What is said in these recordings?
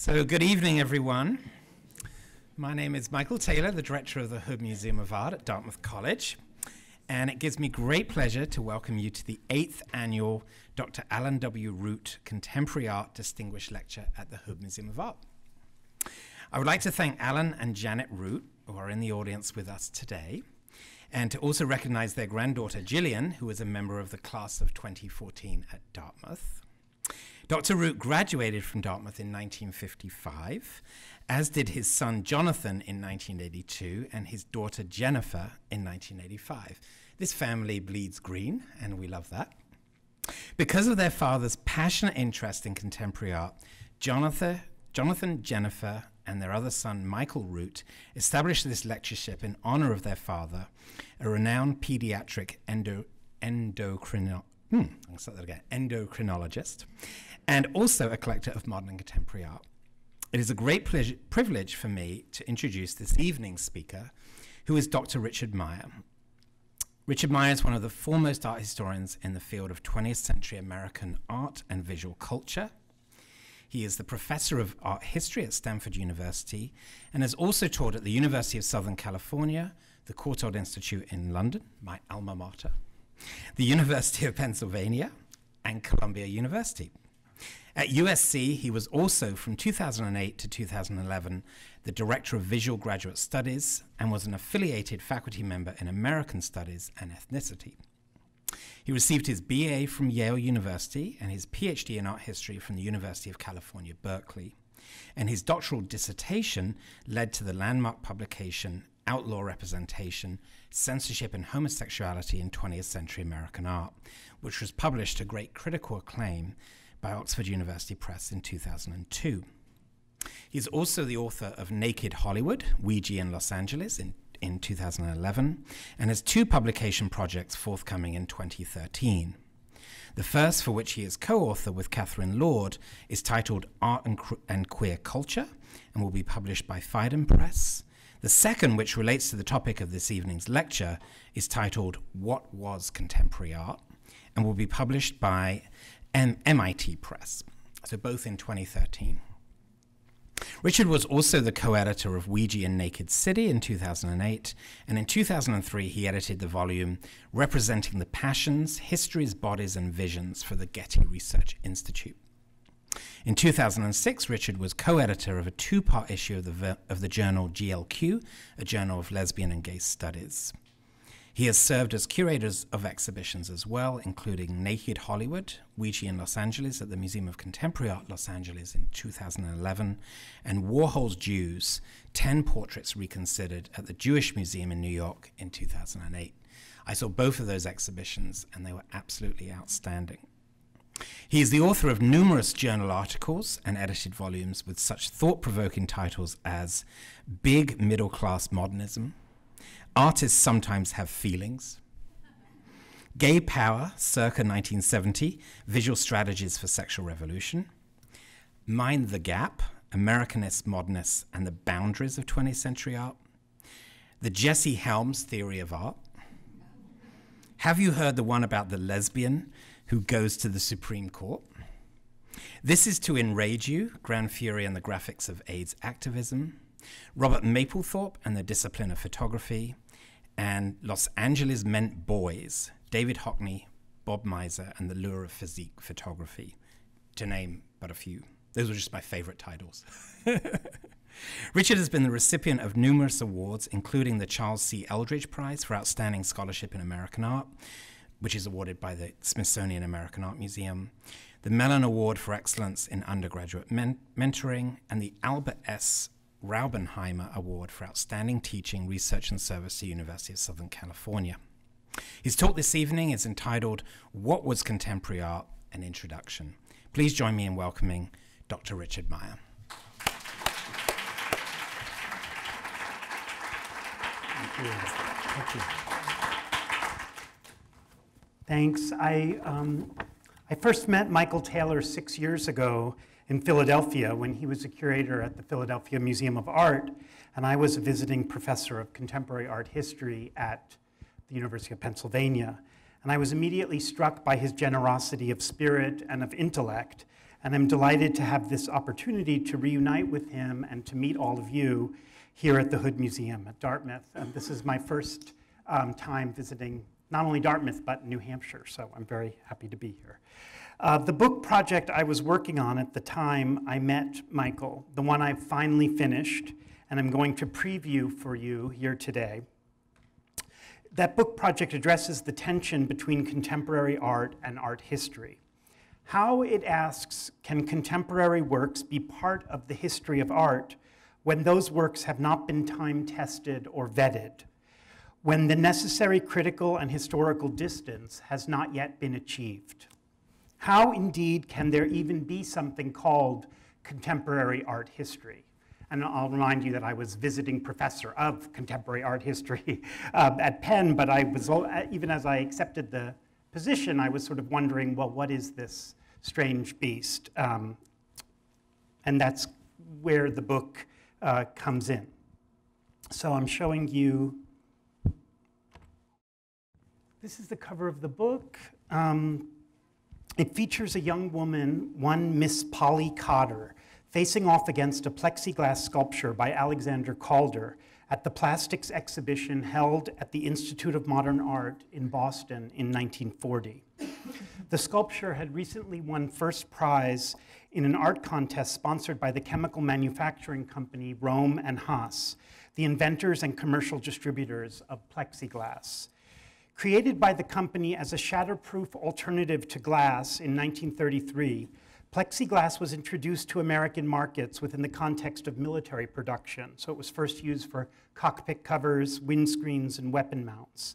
So, good evening, everyone. My name is Michael Taylor, the director of the Hood Museum of Art at Dartmouth College, and it gives me great pleasure to welcome you to the eighth annual Dr. Allen W. Root Contemporary Art Distinguished Lecture at the Hood Museum of Art. I would like to thank Allen and Janet Root, who are in the audience with us today, and to also recognize their granddaughter Gillian, who is a member of the class of 2014 at Dartmouth. Dr. Root graduated from Dartmouth in 1955, as did his son Jonathan in 1982 and his daughter Jennifer in 1985. This family bleeds green, and we love that. Because of their father's passionate interest in contemporary art, Jonathan, Jonathan, Jennifer, and their other son, Michael Root, established this lectureship in honor of their father, a renowned pediatric endo, endocrino, hmm, endocrinologist, and also a collector of modern and contemporary art. It is a great privilege for me to introduce this evening's speaker, who is Dr. Richard Meyer. Richard Meyer is one of the foremost art historians in the field of 20th century American art and visual culture. He is the professor of art history at Stanford University and has also taught at the University of Southern California, the Courtauld Institute in London, my alma mater, the University of Pennsylvania, and Columbia University. At USC, he was also from 2008 to 2011 the Director of Visual Graduate Studies and was an affiliated faculty member in American Studies and Ethnicity. He received his BA from Yale University and his PhD in art history from the University of California, Berkeley. And his doctoral dissertation led to the landmark publication Outlaw Representation Censorship and Homosexuality in 20th Century American Art, which was published to great critical acclaim by Oxford University Press in 2002. He's also the author of Naked Hollywood, Weegee in Los Angeles in, in 2011, and has two publication projects forthcoming in 2013. The first, for which he is co author with Catherine Lord, is titled Art and, and, Queer Culture and will be published by Phaidon Press. The second, which relates to the topic of this evening's lecture, is titled What Was Contemporary Art and will be published by and MIT Press, so both in 2013. Richard was also the co editor of Weegee and Naked City in 2008, and in 2003 he edited the volume Representing the Passions, Histories, Bodies, and Visions for the Getty Research Institute. In 2006, Richard was co editor of a two part issue of the, of the journal GLQ, a journal of lesbian and gay studies. He has served as curators of exhibitions as well, including Naked Hollywood, Weegee in Los Angeles at the Museum of Contemporary Art Los Angeles in 2011, and Warhol's Jews 10 Portraits Reconsidered at the Jewish Museum in New York in 2008. I saw both of those exhibitions, and they were absolutely outstanding. He is the author of numerous journal articles and edited volumes with such thought provoking titles as Big Middle Class Modernism Artists sometimes have feelings. Gay Power, circa 1970, Visual Strategies for Sexual Revolution. Mind the Gap, Americanist Modernists and the Boundaries of 20th Century Art. The Jesse Helms Theory of Art. Have you heard the one about the lesbian who goes to the Supreme Court? This is to enrage you, Gran Fury and the Graphics of AIDS Activism. Robert Mapplethorpe and the Discipline of Photography and Los Angeles Meant Boys, David Hockney, Bob Mizer, and the Lure of Physique Photography, to name but a few. Those were just my favorite titles. Richard has been the recipient of numerous awards, including the Charles C. Eldridge Prize for Outstanding Scholarship in American Art, which is awarded by the Smithsonian American Art Museum, the Mellon Award for Excellence in Undergraduate Men- Mentoring, and the Albert S. Raubenheimer Award for Outstanding Teaching, Research and Service to the University of Southern California. His talk this evening is entitled What Was Contemporary Art? An Introduction. Please join me in welcoming Dr. Richard Meyer. Thank you. Thank you. Thanks. I, um, I first met Michael Taylor six years ago in Philadelphia when he was a curator at the Philadelphia Museum of Art, and I was a visiting professor of contemporary art history at the University of Pennsylvania. And I was immediately struck by his generosity of spirit and of intellect, and I'm delighted to have this opportunity to reunite with him and to meet all of you here at the Hood Museum at Dartmouth. And this is my first um, time visiting not only Dartmouth, but New Hampshire, so I'm very happy to be here. Uh, the book project I was working on at the time I met Michael, the one I finally finished, and I'm going to preview for you here today. That book project addresses the tension between contemporary art and art history. How it asks, can contemporary works be part of the history of art when those works have not been time tested or vetted? when the necessary critical and historical distance has not yet been achieved. How indeed can there even be something called contemporary art history? And I'll remind you that I was visiting professor of contemporary art history uh, at Penn, but I was, even as I accepted the position, I was sort of wondering, well, what is this strange beast? Um, and that's where the book uh, comes in. So I'm showing you this is the cover of the book. Um, it features a young woman, one Miss Polly Cotter, facing off against a plexiglass sculpture by Alexander Calder at the plastics exhibition held at the Institute of Modern Art in Boston in 1940. The sculpture had recently won first prize in an art contest sponsored by the chemical manufacturing company Rohm and Haas, the inventors and commercial distributors of plexiglass. Created by the company as a shatterproof alternative to glass in 1933, plexiglass was introduced to American markets within the context of military production. So it was first used for cockpit covers, windscreens, and weapon mounts.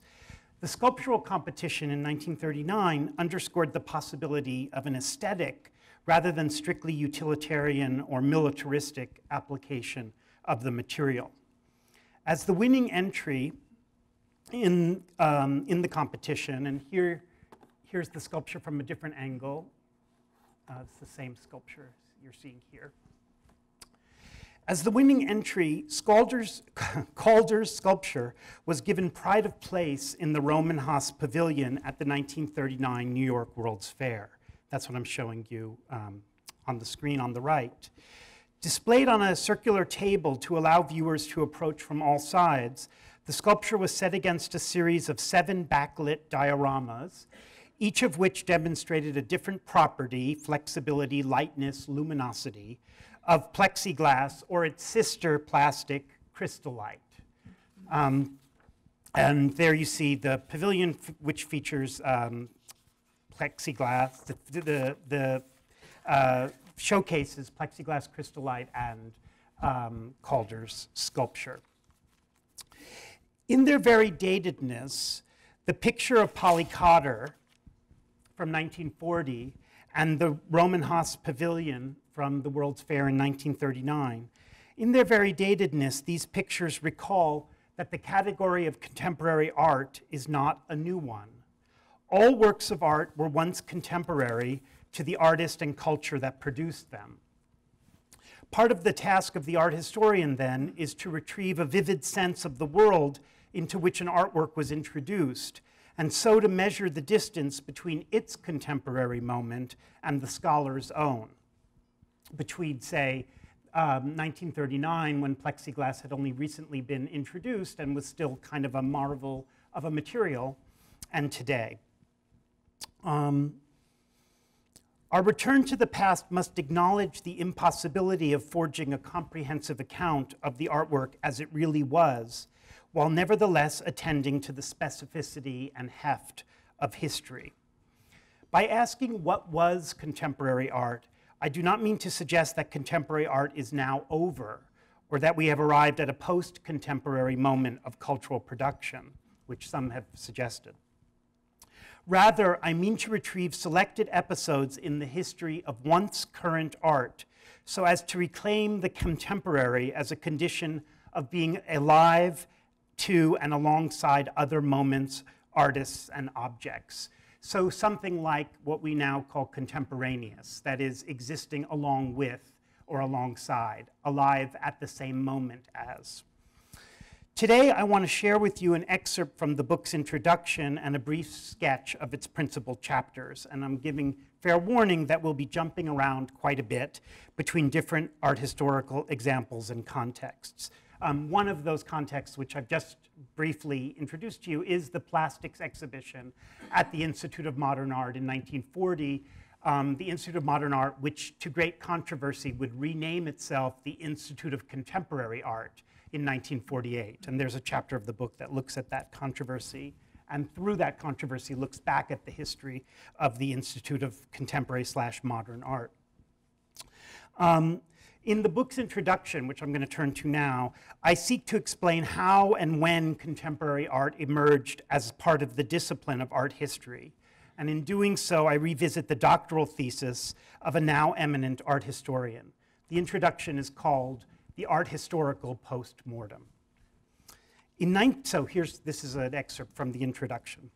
The sculptural competition in 1939 underscored the possibility of an aesthetic rather than strictly utilitarian or militaristic application of the material. As the winning entry, in, um, in the competition. And here, here's the sculpture from a different angle. Uh, it's the same sculpture you're seeing here. As the winning entry, Calder's, sculpture was given pride of place in the Rohm and Haas Pavilion at the 1939 New York World's Fair. That's what I'm showing you um, on the screen on the right. Displayed on a circular table to allow viewers to approach from all sides, the sculpture was set against a series of seven backlit dioramas, each of which demonstrated a different property, flexibility, lightness, luminosity, of plexiglass or its sister plastic crystallite. Um, and there you see the pavilion, which features um, plexiglass, the, the, the uh, showcases plexiglass crystallite and um, Calder's sculpture. In their very datedness, the picture of Polly Cotter from 1940 and the Rohm and Haas Pavilion from the World's Fair in 1939, in their very datedness, these pictures recall that the category of contemporary art is not a new one. All works of art were once contemporary to the artist and culture that produced them. Part of the task of the art historian, then, is to retrieve a vivid sense of the world into which an artwork was introduced, and so to measure the distance between its contemporary moment and the scholar's own. Between, say, um, 1939, when plexiglass had only recently been introduced and was still kind of a marvel of a material, and today. Um, our return to the past must acknowledge the impossibility of forging a comprehensive account of the artwork as it really was, while nevertheless attending to the specificity and heft of history. By asking what was contemporary art, I do not mean to suggest that contemporary art is now over or that we have arrived at a post contemporary moment of cultural production, which some have suggested. Rather, I mean to retrieve selected episodes in the history of once current art so as to reclaim the contemporary as a condition of being alive to and alongside other moments, artists, and objects. So something like what we now call contemporaneous, that is, existing along with or alongside, alive at the same moment as. Today, I want to share with you an excerpt from the book's introduction and a brief sketch of its principal chapters. And I'm giving fair warning that we'll be jumping around quite a bit between different art historical examples and contexts. Um, one of those contexts, which I've just briefly introduced to you, is the plastics exhibition at the Institute of Modern Art in 1940. Um, the Institute of Modern Art, which to great controversy would rename itself the Institute of Contemporary Art in 1948. And there's a chapter of the book that looks at that controversy and through that controversy looks back at the history of the Institute of Contemporary slash Modern Art. Um, in the book's introduction, which I'm going to turn to now, I seek to explain how and when contemporary art emerged as part of the discipline of art history. And in doing so, I revisit the doctoral thesis of a now eminent art historian. The introduction is called The Art Historical Post Mortem. In so here's, this is an excerpt from the introduction.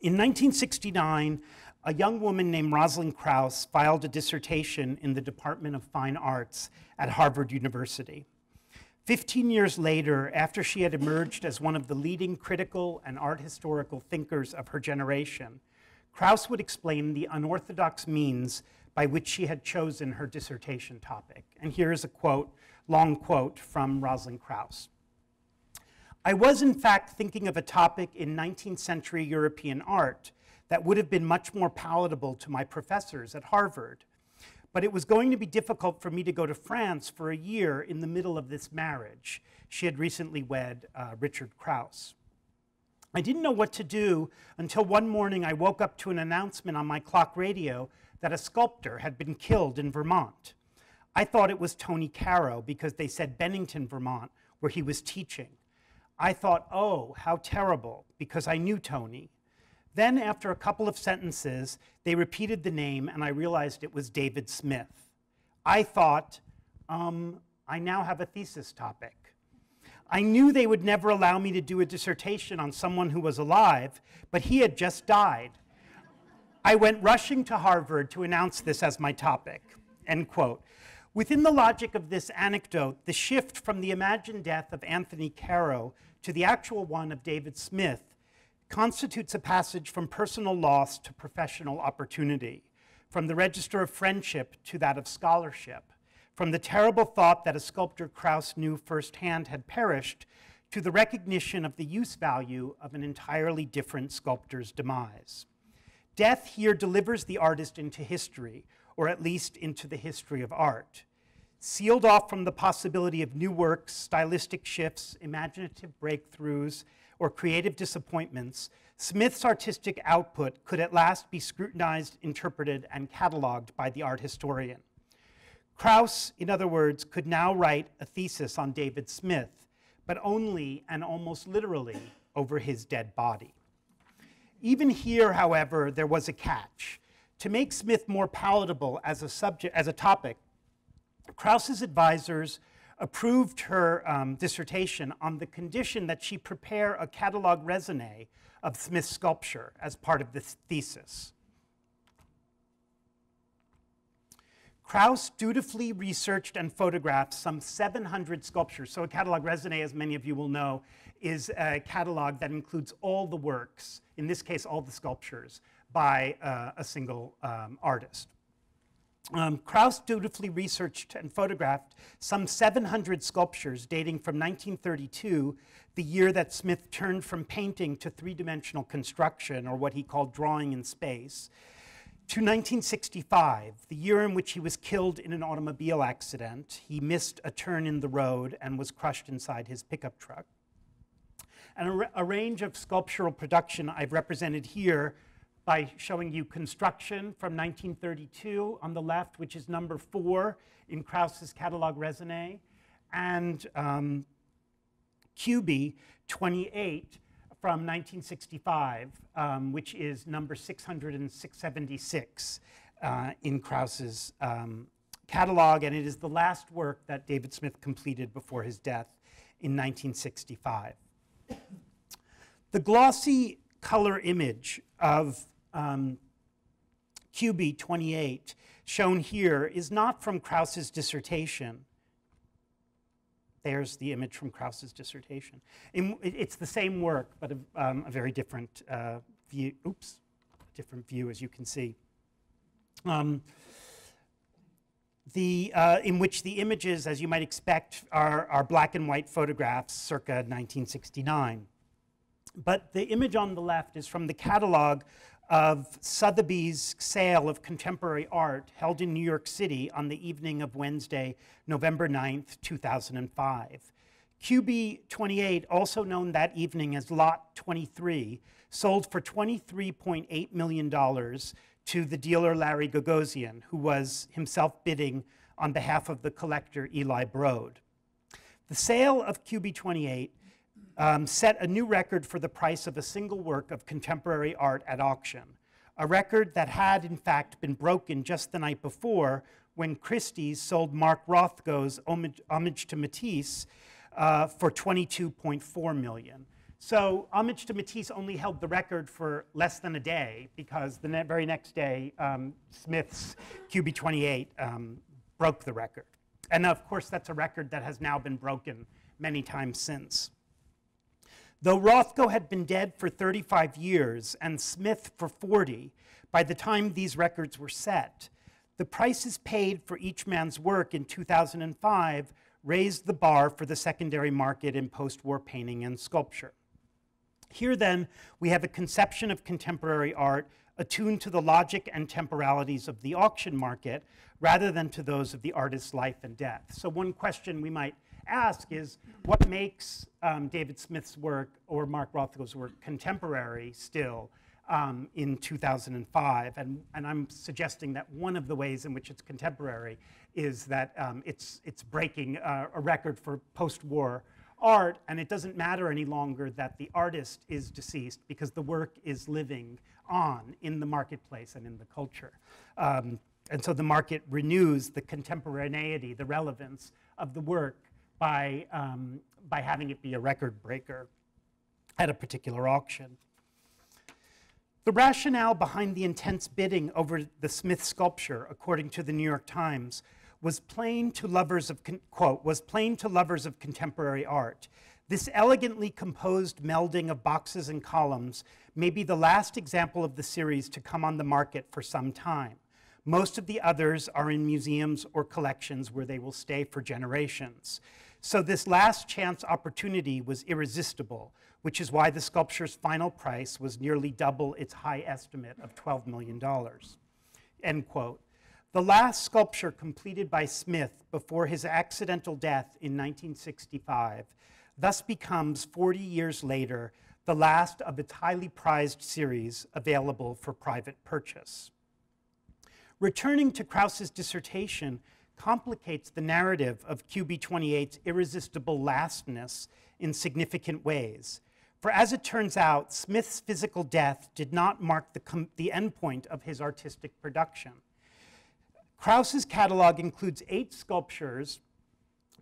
In 1969, a young woman named Rosalind Krauss filed a dissertation in the Department of Fine Arts at Harvard University. Fifteen years later, after she had emerged as one of the leading critical and art historical thinkers of her generation, Krauss would explain the unorthodox means by which she had chosen her dissertation topic. And here is a quote, long quote from Rosalind Krauss. I was, in fact, thinking of a topic in 19th century European art that would have been much more palatable to my professors at Harvard. But it was going to be difficult for me to go to France for a year in the middle of this marriage. She had recently wed uh, Richard Krauss. I didn't know what to do until one morning I woke up to an announcement on my clock radio that a sculptor had been killed in Vermont. I thought it was Tony Caro because they said Bennington, Vermont, where he was teaching. I thought, oh, how terrible, because I knew Tony. Then, after a couple of sentences, they repeated the name, and I realized it was David Smith. I thought, um, I now have a thesis topic. I knew they would never allow me to do a dissertation on someone who was alive, but he had just died. I went rushing to Harvard to announce this as my topic. End quote. Within the logic of this anecdote, the shift from the imagined death of Anthony Caro to the actual one of David Smith constitutes a passage from personal loss to professional opportunity, from the register of friendship to that of scholarship, from the terrible thought that a sculptor Krauss knew firsthand had perished to the recognition of the use value of an entirely different sculptor's demise. Death here delivers the artist into history, or at least into the history of art. Sealed off from the possibility of new works, stylistic shifts, imaginative breakthroughs, or creative disappointments, Smith's artistic output could at last be scrutinized, interpreted, and cataloged by the art historian. Krauss, in other words, could now write a thesis on David Smith, but only and almost literally over his dead body. Even here, however, there was a catch. To make Smith more palatable as a subject, as a topic, Krauss's advisors approved her um, dissertation on the condition that she prepare a catalog raisonné of Smith's sculpture as part of this thesis. Krauss dutifully researched and photographed some 700 sculptures. So, a catalog raisonné, as many of you will know, is a catalog that includes all the works, in this case, all the sculptures, by uh, a single um, artist. Um, Krauss dutifully researched and photographed some 700 sculptures dating from 1932, the year that Smith turned from painting to three dimensional construction, or what he called drawing in space, to 1965, the year in which he was killed in an automobile accident. He missed a turn in the road and was crushed inside his pickup truck. And a, a range of sculptural production I've represented here by showing you construction from 1932 on the left, which is number four in Krauss's catalog raisonné, and um, Cubi 28 from 1965, um, which is number 600 676 uh, in Krauss's um, catalog, and it is the last work that David Smith completed before his death in 1965. The glossy color image of um, Cubi 28 shown here is not from Krauss's dissertation. There's the image from Krauss's dissertation. In, it, it's the same work, but a, um, a very different uh, view. Oops, different view, as you can see. Um, the, uh, in which the images, as you might expect, are, are black and white photographs circa 1969. But the image on the left is from the catalog of Sotheby's sale of contemporary art held in New York City on the evening of Wednesday, November 9th, 2005. Cubi 28, also known that evening as Lot 23, sold for $23.8 million to the dealer Larry Gagosian, who was himself bidding on behalf of the collector Eli Broad. The sale of Cubi 28 um, set a new record for the price of a single work of contemporary art at auction, a record that had, in fact, been broken just the night before when Christie's sold Mark Rothko's Homage, homage to Matisse uh, for 22.4 million. So Homage to Matisse only held the record for less than a day because the ne very next day, um, Smith's Cubi 28 um, broke the record. And of course, that's a record that has now been broken many times since. Though Rothko had been dead for 35 years and Smith for 40 by the time these records were set, the prices paid for each man's work in 2005 raised the bar for the secondary market in post war painting and sculpture. Here, then, we have a conception of contemporary art attuned to the logic and temporalities of the auction market rather than to those of the artist's life and death. So, one question we might ask is what makes um, David Smith's work or Mark Rothko's work contemporary still um, in 2005? And, and I'm suggesting that one of the ways in which it's contemporary is that um, it's, it's breaking uh, a record for post war art, and it doesn't matter any longer that the artist is deceased because the work is living on in the marketplace and in the culture. Um, and so the market renews the contemporaneity, the relevance of the work by, um, by having it be a record breaker at a particular auction. The rationale behind the intense bidding over the Smith sculpture, according to the New York Times, was plain to lovers of quote was plain to lovers of contemporary art. This elegantly composed melding of boxes and columns may be the last example of the series to come on the market for some time. Most of the others are in museums or collections where they will stay for generations. So this last chance opportunity was irresistible, which is why the sculpture's final price was nearly double its high estimate of $12 million. End quote. The last sculpture completed by Smith before his accidental death in 1965 thus becomes 40 years later the last of its highly prized series available for private purchase. Returning to Krauss's dissertation, complicates the narrative of Cubi 28's irresistible lastness in significant ways. For as it turns out, Smith's physical death did not mark the, the endpoint of his artistic production. Krauss's catalog includes eight sculptures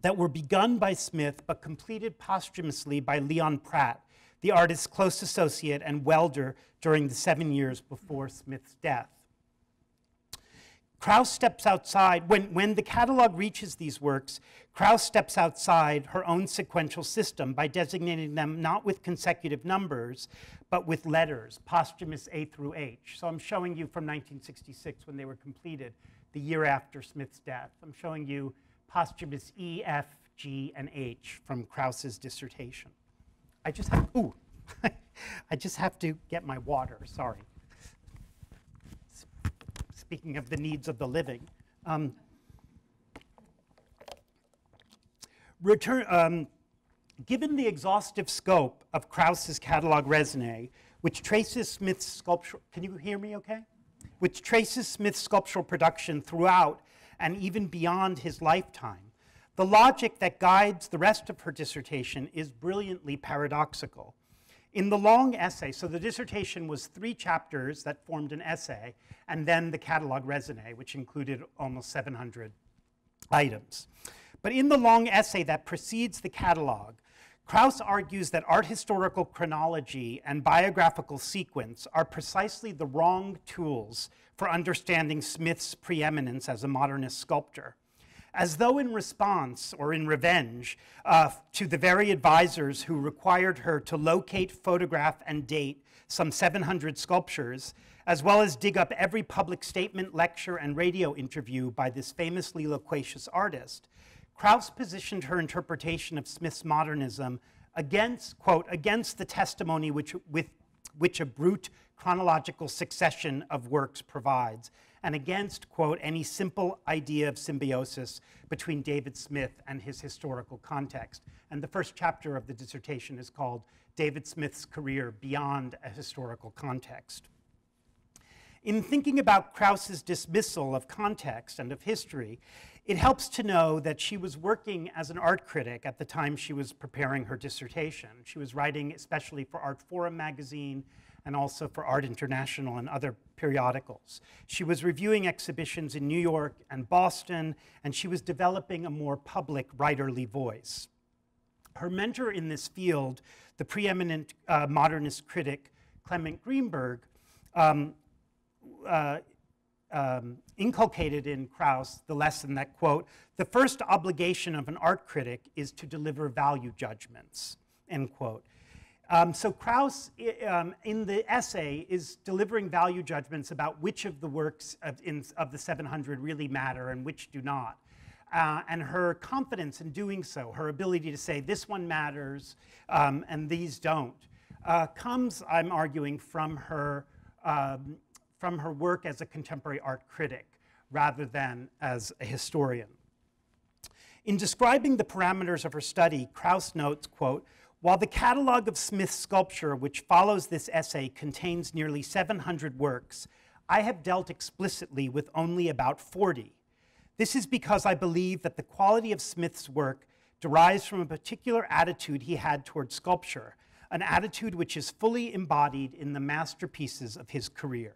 that were begun by Smith but completed posthumously by Leon Pratt, the artist's close associate and welder during the seven years before Smith's death. Krauss steps outside, when, when the catalog reaches these works, Krauss steps outside her own sequential system by designating them not with consecutive numbers, but with letters, posthumous A through H. So I'm showing you from 1966 when they were completed, the year after Smith's death. I'm showing you posthumous E, F, G, and H from Krauss's dissertation. I just have, ooh, I just have to get my water, sorry speaking of the needs of the living. Um, return, um, given the exhaustive scope of Krauss's catalog raisonné, which traces Smith's sculptural, can you hear me okay? Which traces Smith's sculptural production throughout and even beyond his lifetime, the logic that guides the rest of her dissertation is brilliantly paradoxical. In the long essay, so the dissertation was three chapters that formed an essay, and then the catalog raisonné, which included almost 700 items. But in the long essay that precedes the catalog, Krauss argues that art historical chronology and biographical sequence are precisely the wrong tools for understanding Smith's preeminence as a modernist sculptor. As though in response or in revenge uh, to the very advisors who required her to locate, photograph, and date some 700 sculptures, as well as dig up every public statement, lecture, and radio interview by this famously loquacious artist, Krauss positioned her interpretation of Smith's modernism against, quote, against the testimony which, with, which a brute chronological succession of works provides, and against, quote, any simple idea of symbiosis between David Smith and his historical context. And the first chapter of the dissertation is called David Smith's Career Beyond a Historical Context. In thinking about Krauss's dismissal of context and of history, it helps to know that she was working as an art critic at the time she was preparing her dissertation. She was writing especially for Artforum magazine and also for Art International and other periodicals. She was reviewing exhibitions in New York and Boston, and she was developing a more public writerly voice. Her mentor in this field, the preeminent uh, modernist critic Clement Greenberg, um, uh, um, inculcated in Krauss the lesson that, quote, the first obligation of an art critic is to deliver value judgments, end quote. Um, so Krauss, um, in the essay, is delivering value judgments about which of the works of, in, of the 700 really matter and which do not. Uh, and her confidence in doing so, her ability to say this one matters um, and these don't, uh, comes, I'm arguing, from her, um, from her work as a contemporary art critic rather than as a historian. In describing the parameters of her study, Krauss notes, quote, while the catalog of Smith's sculpture, which follows this essay, contains nearly 700 works, I have dealt explicitly with only about 40. This is because I believe that the quality of Smith's work derives from a particular attitude he had toward sculpture, an attitude which is fully embodied in the masterpieces of his career.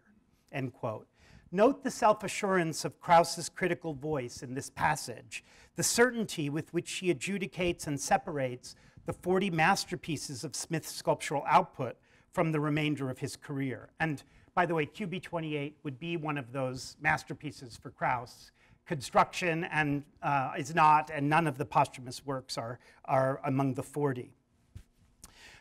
End quote. Note the self assurance of Krauss's critical voice in this passage, the certainty with which she adjudicates and separates the 40 masterpieces of Smith's sculptural output from the remainder of his career. And by the way, Cubi 28 would be one of those masterpieces for Krauss. Construction and uh, is not, and none of the posthumous works are, are among the 40.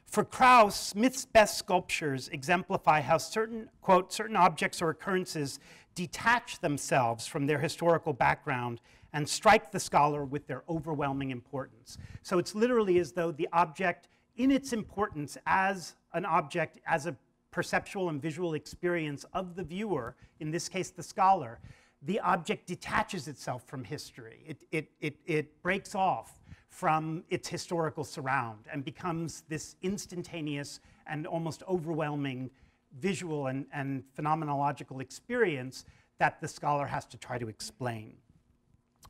For Krauss, Smith's best sculptures exemplify how certain, quote, certain objects or occurrences detach themselves from their historical background and strike the scholar with their overwhelming importance. So it's literally as though the object, in its importance as an object, as a perceptual and visual experience of the viewer, in this case the scholar, the object detaches itself from history. It, it, it, it breaks off from its historical surround and becomes this instantaneous and almost overwhelming visual and, and phenomenological experience that the scholar has to try to explain.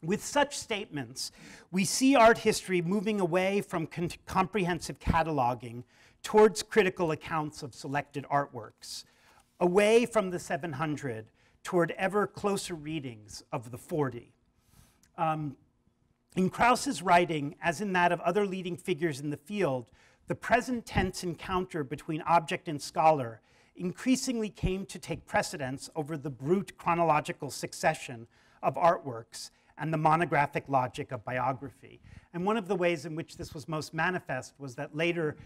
With such statements, we see art history moving away from comprehensive cataloging towards critical accounts of selected artworks, away from the 700 toward ever closer readings of the 40. Um, in Krauss's writing, as in that of other leading figures in the field, the present tense encounter between object and scholar increasingly came to take precedence over the brute chronological succession of artworks and the monographic logic of biography. And one of the ways in which this was most manifest was that later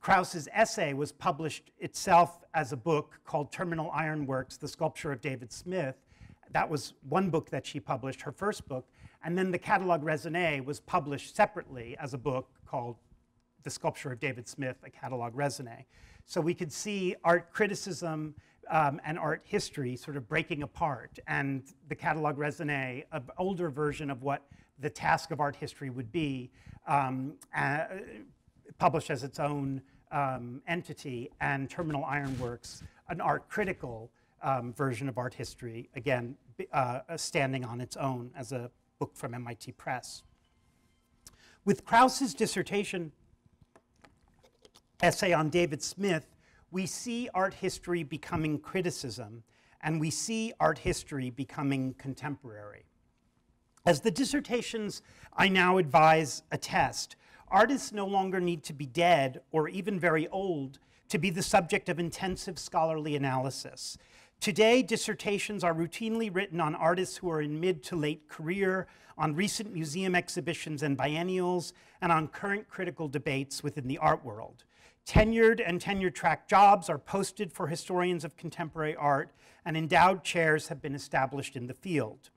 Krauss's essay was published itself as a book called Terminal Ironworks, The Sculpture of David Smith. That was one book that she published, her first book. And then the Catalogue Raisonné was published separately as a book called The Sculpture of David Smith, a Catalogue Raisonné. So we could see art criticism um, and art history sort of breaking apart, and the Catalogue Raisonné, an older version of what the task of art history would be, um, uh, published as its own um, entity, and Terminal Ironworks, an art critical um, version of art history, again, uh, standing on its own as a book from MIT Press. With Krauss's dissertation essay on David Smith, we see art history becoming criticism, and we see art history becoming contemporary. As the dissertations I now advise attest, artists no longer need to be dead or even very old to be the subject of intensive scholarly analysis. Today, dissertations are routinely written on artists who are in mid to late career, on recent museum exhibitions and biennials, and on current critical debates within the art world. Tenured and tenure track jobs are posted for historians of contemporary art, and endowed chairs have been established in the field.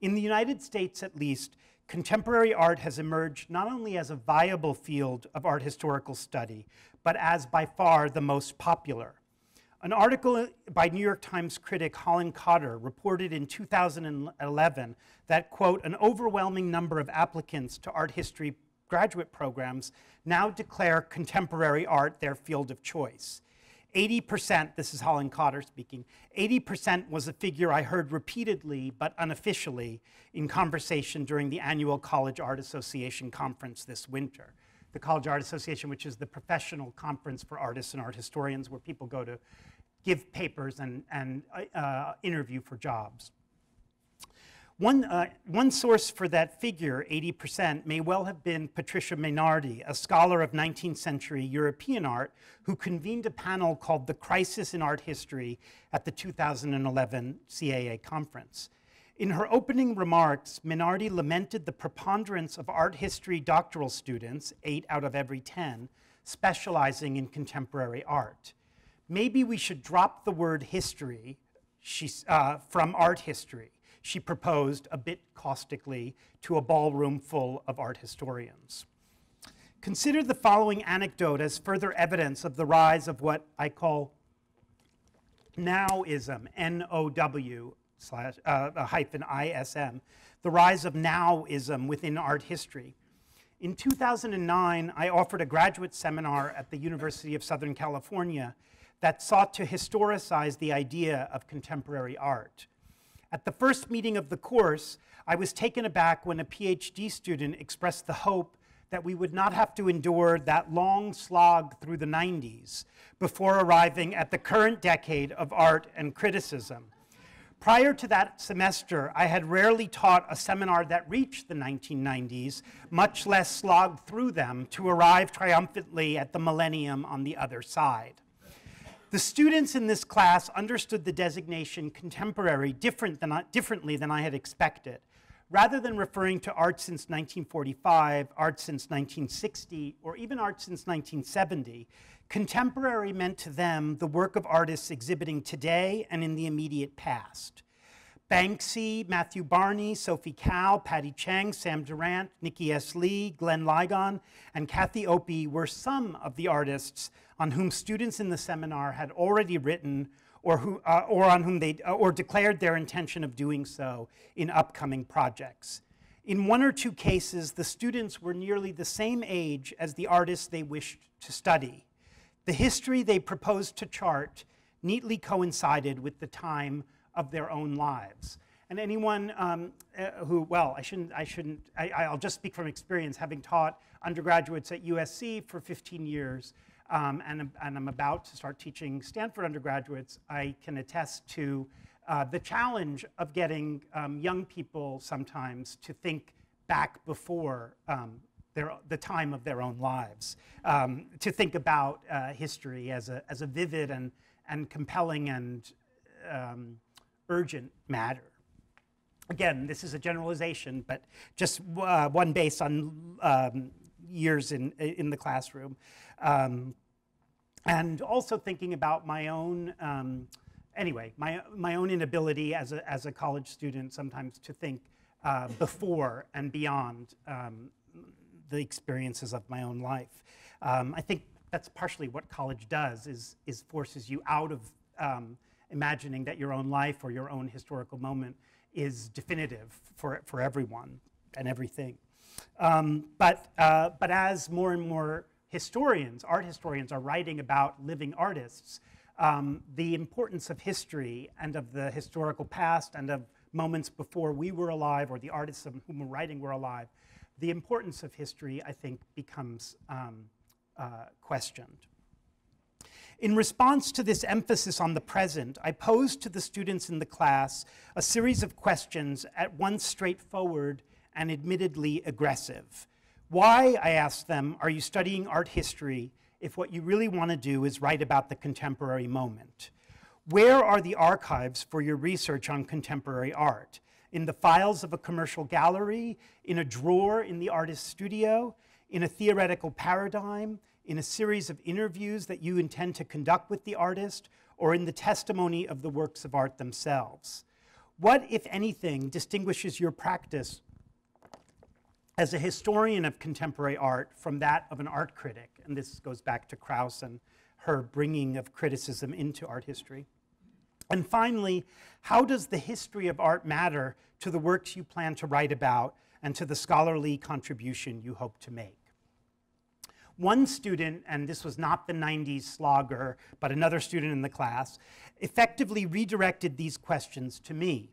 In the United States, at least, contemporary art has emerged not only as a viable field of art historical study, but as by far the most popular. An article by New York Times critic Holland Cotter reported in 2011 that, quote, an overwhelming number of applicants to art history graduate programs now declare contemporary art their field of choice. 80%, this is Holland Cotter speaking, 80% was a figure I heard repeatedly but unofficially in conversation during the annual College Art Association conference this winter. The College Art Association, which is the professional conference for artists and art historians where people go to give papers and, and uh, interview for jobs. One, uh, one source for that figure, 80%, may well have been Patricia Mainardi, a scholar of 19th century European art, who convened a panel called The Crisis in Art History at the 2011 CAA conference. In her opening remarks, Mainardi lamented the preponderance of art history doctoral students, eight out of every 10, specializing in contemporary art maybe we should drop the word history she, uh, from art history, she proposed a bit caustically to a ballroom full of art historians. Consider the following anecdote as further evidence of the rise of what I call nowism, N-O-W slash, uh, hyphen I-S-M, the rise of nowism within art history. In 2009, I offered a graduate seminar at the University of Southern California that sought to historicize the idea of contemporary art. At the first meeting of the course, I was taken aback when a PhD student expressed the hope that we would not have to endure that long slog through the 90s before arriving at the current decade of art and criticism. Prior to that semester, I had rarely taught a seminar that reached the 1990s, much less slogged through them to arrive triumphantly at the millennium on the other side. The students in this class understood the designation contemporary different than, differently than I had expected. Rather than referring to art since 1945, art since 1960, or even art since 1970, contemporary meant to them the work of artists exhibiting today and in the immediate past. Banksy, Matthew Barney, Sophie Calle, Patty Chang, Sam Durant, Nikki S. Lee, Glenn Ligon, and Kathy Opie were some of the artists on whom students in the seminar had already written or, who, uh, or on whom they uh, or declared their intention of doing so in upcoming projects. In one or two cases, the students were nearly the same age as the artists they wished to study. The history they proposed to chart neatly coincided with the time of their own lives. And anyone um, uh, who, well, I shouldn't, I shouldn't, I, will just speak from experience, having taught undergraduates at USC for 15 years, um, and, and, I'm about to start teaching Stanford undergraduates, I can attest to uh, the challenge of getting um, young people sometimes to think back before um, their, the time of their own lives, um, to think about uh, history as a, as a vivid and, and compelling and um, urgent matter. Again, this is a generalization, but just uh, one based on um, years in, in the classroom. Um, and also thinking about my own, um, anyway, my, my own inability as a, as a college student sometimes to think uh, before and beyond um, the experiences of my own life. Um, I think that's partially what college does, is, is forces you out of um, imagining that your own life or your own historical moment is definitive for, for everyone and everything. Um, but, uh, but as more and more historians, art historians, are writing about living artists, um, the importance of history and of the historical past and of moments before we were alive or the artists of whom we're writing were alive, the importance of history, I think, becomes um, uh, questioned. In response to this emphasis on the present, I posed to the students in the class a series of questions at once straightforward and admittedly aggressive. Why, I asked them, are you studying art history if what you really want to do is write about the contemporary moment? Where are the archives for your research on contemporary art? In the files of a commercial gallery, in a drawer in the artist's studio, in a theoretical paradigm, in a series of interviews that you intend to conduct with the artist, or in the testimony of the works of art themselves? What, if anything, distinguishes your practice as a historian of contemporary art from that of an art critic? And this goes back to Krauss and her bringing of criticism into art history. And finally, how does the history of art matter to the works you plan to write about and to the scholarly contribution you hope to make? One student, and this was not the 90s slogger, but another student in the class, effectively redirected these questions to me.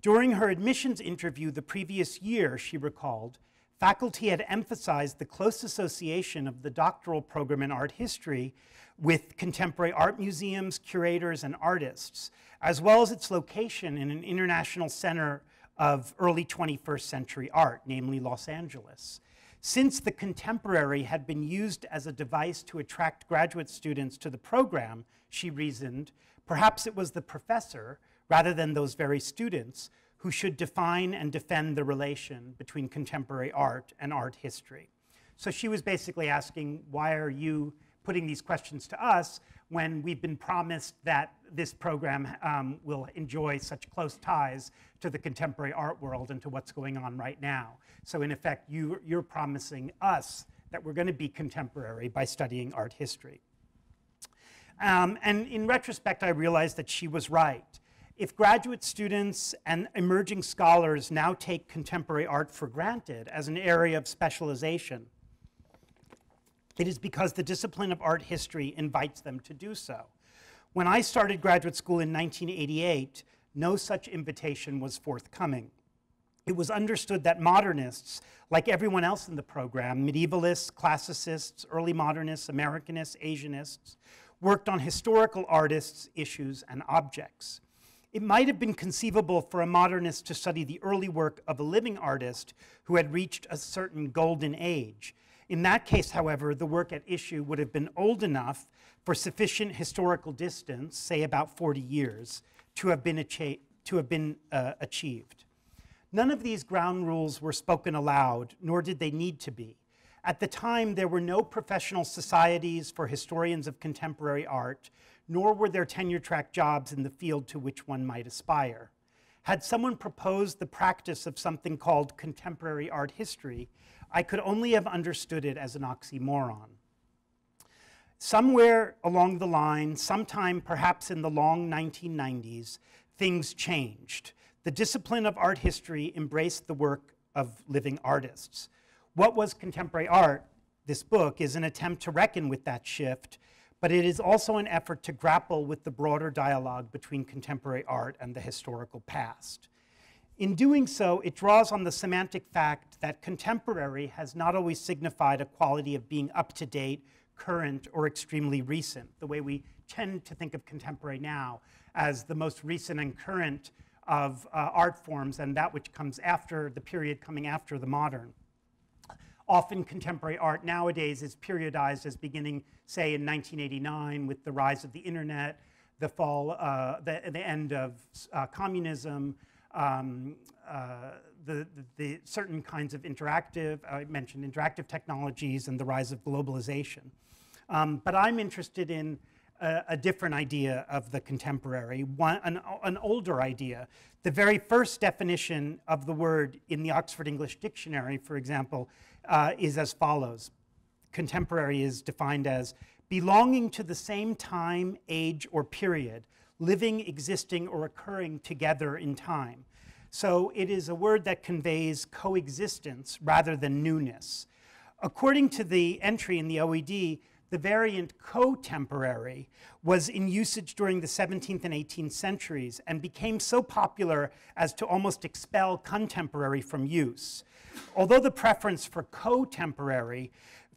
During her admissions interview the previous year, she recalled, faculty had emphasized the close association of the doctoral program in art history with contemporary art museums, curators, and artists, as well as its location in an international center of early 21st century art, namely Los Angeles. Since the contemporary had been used as a device to attract graduate students to the program, she reasoned, perhaps it was the professor, rather than those very students, who should define and defend the relation between contemporary art and art history. So she was basically asking, why are you putting these questions to us when we've been promised that this program um, will enjoy such close ties to the contemporary art world and to what's going on right now. So in effect, you, you're promising us that we're going to be contemporary by studying art history. Um, and in retrospect, I realized that she was right. If graduate students and emerging scholars now take contemporary art for granted as an area of specialization, it is because the discipline of art history invites them to do so. When I started graduate school in 1988, no such invitation was forthcoming. It was understood that modernists, like everyone else in the program, medievalists, classicists, early modernists, Americanists, Asianists, worked on historical artists, issues, and objects. It might have been conceivable for a modernist to study the early work of a living artist who had reached a certain golden age, in that case, however, the work at issue would have been old enough for sufficient historical distance, say about 40 years, to have been, to have been uh, achieved. None of these ground rules were spoken aloud, nor did they need to be. At the time, there were no professional societies for historians of contemporary art, nor were there tenure track jobs in the field to which one might aspire. Had someone proposed the practice of something called contemporary art history, I could only have understood it as an oxymoron. Somewhere along the line, sometime perhaps in the long 1990s, things changed. The discipline of art history embraced the work of living artists. What was contemporary art? This book is an attempt to reckon with that shift, but it is also an effort to grapple with the broader dialogue between contemporary art and the historical past. In doing so, it draws on the semantic fact that contemporary has not always signified a quality of being up to date, current, or extremely recent, the way we tend to think of contemporary now as the most recent and current of uh, art forms and that which comes after the period coming after the modern. Often contemporary art nowadays is periodized as beginning, say, in 1989 with the rise of the internet, the fall, uh, the, the end of uh, communism, um, uh, the, the, the, certain kinds of interactive, I mentioned interactive technologies and the rise of globalization. Um, but I'm interested in a, a, different idea of the contemporary, one, an, an older idea. The very first definition of the word in the Oxford English Dictionary, for example, uh, is as follows. Contemporary is defined as belonging to the same time, age, or period, living, existing, or occurring together in time. So it is a word that conveys coexistence rather than newness. According to the entry in the OED, the variant co-temporary was in usage during the 17th and 18th centuries and became so popular as to almost expel contemporary from use. Although the preference for co-temporary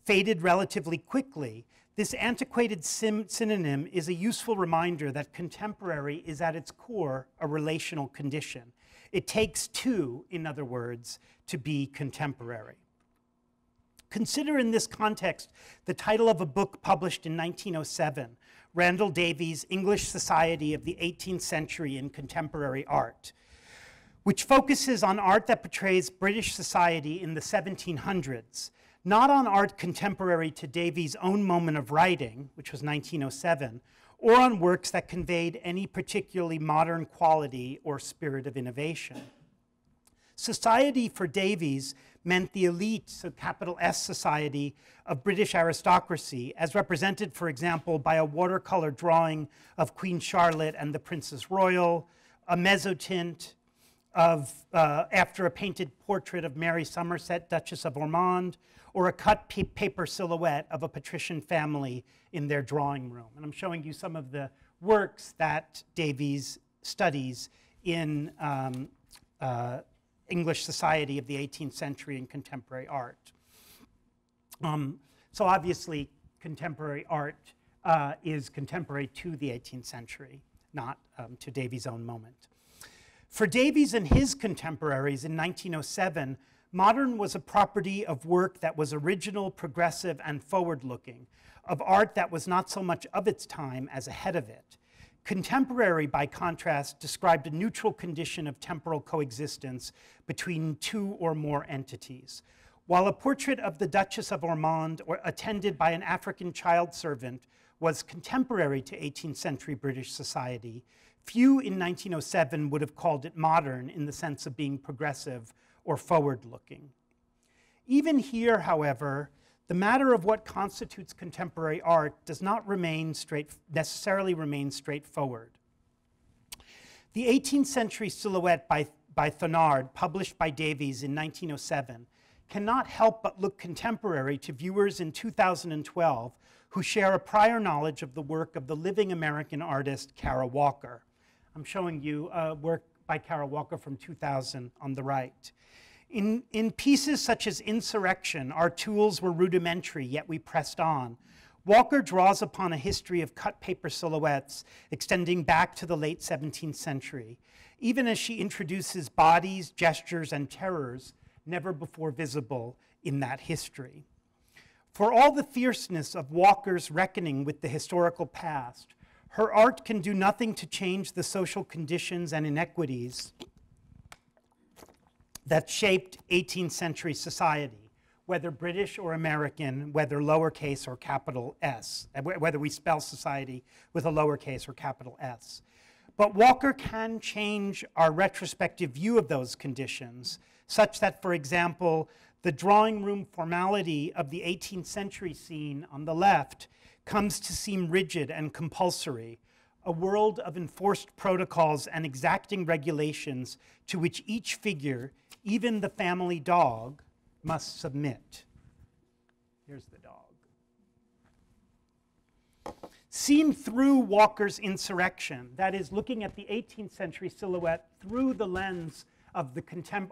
faded relatively quickly, this antiquated synonym is a useful reminder that contemporary is at its core a relational condition. It takes two, in other words, to be contemporary. Consider in this context the title of a book published in 1907, Randall Davies' English Society of the 18th Century in Contemporary Art, which focuses on art that portrays British society in the 1700s, not on art contemporary to Davies' own moment of writing, which was 1907, or on works that conveyed any particularly modern quality or spirit of innovation. Society for Davies meant the elite, so capital S society, of British aristocracy, as represented, for example, by a watercolor drawing of Queen Charlotte and the Princess Royal, a mezzotint of, uh, after a painted portrait of Mary Somerset, Duchess of Ormond, or a cut paper silhouette of a patrician family in their drawing room. And I'm showing you some of the works that Davies studies in um, uh, English society of the 18th century and contemporary art. Um, so obviously, contemporary art uh, is contemporary to the 18th century, not um, to Davies' own moment. For Davies and his contemporaries in 1907, modern was a property of work that was original, progressive, and forward looking, of art that was not so much of its time as ahead of it. Contemporary, by contrast, described a neutral condition of temporal coexistence between two or more entities. While a portrait of the Duchess of Ormond, or attended by an African child servant, was contemporary to 18th century British society, few in 1907 would have called it modern in the sense of being progressive or forward looking. Even here, however, the matter of what constitutes contemporary art does not remain straight, necessarily remain straightforward. The 18th century silhouette by, by Thenard, published by Davies in 1907, cannot help but look contemporary to viewers in 2012 who share a prior knowledge of the work of the living American artist Kara Walker. I'm showing you a work by Kara Walker from 2000 on the right. In, in pieces such as Insurrection, our tools were rudimentary, yet we pressed on. Walker draws upon a history of cut paper silhouettes extending back to the late 17th century, even as she introduces bodies, gestures, and terrors never before visible in that history. For all the fierceness of Walker's reckoning with the historical past, her art can do nothing to change the social conditions and inequities that shaped 18th century society, whether British or American, whether lowercase or capital S, whether we spell society with a lowercase or capital S. But Walker can change our retrospective view of those conditions, such that, for example, the drawing room formality of the 18th century scene on the left comes to seem rigid and compulsory, a world of enforced protocols and exacting regulations to which each figure, even the family dog, must submit. Here's the dog. Seen through Walker's insurrection, that is, looking at the 18th century silhouette through the lens of, the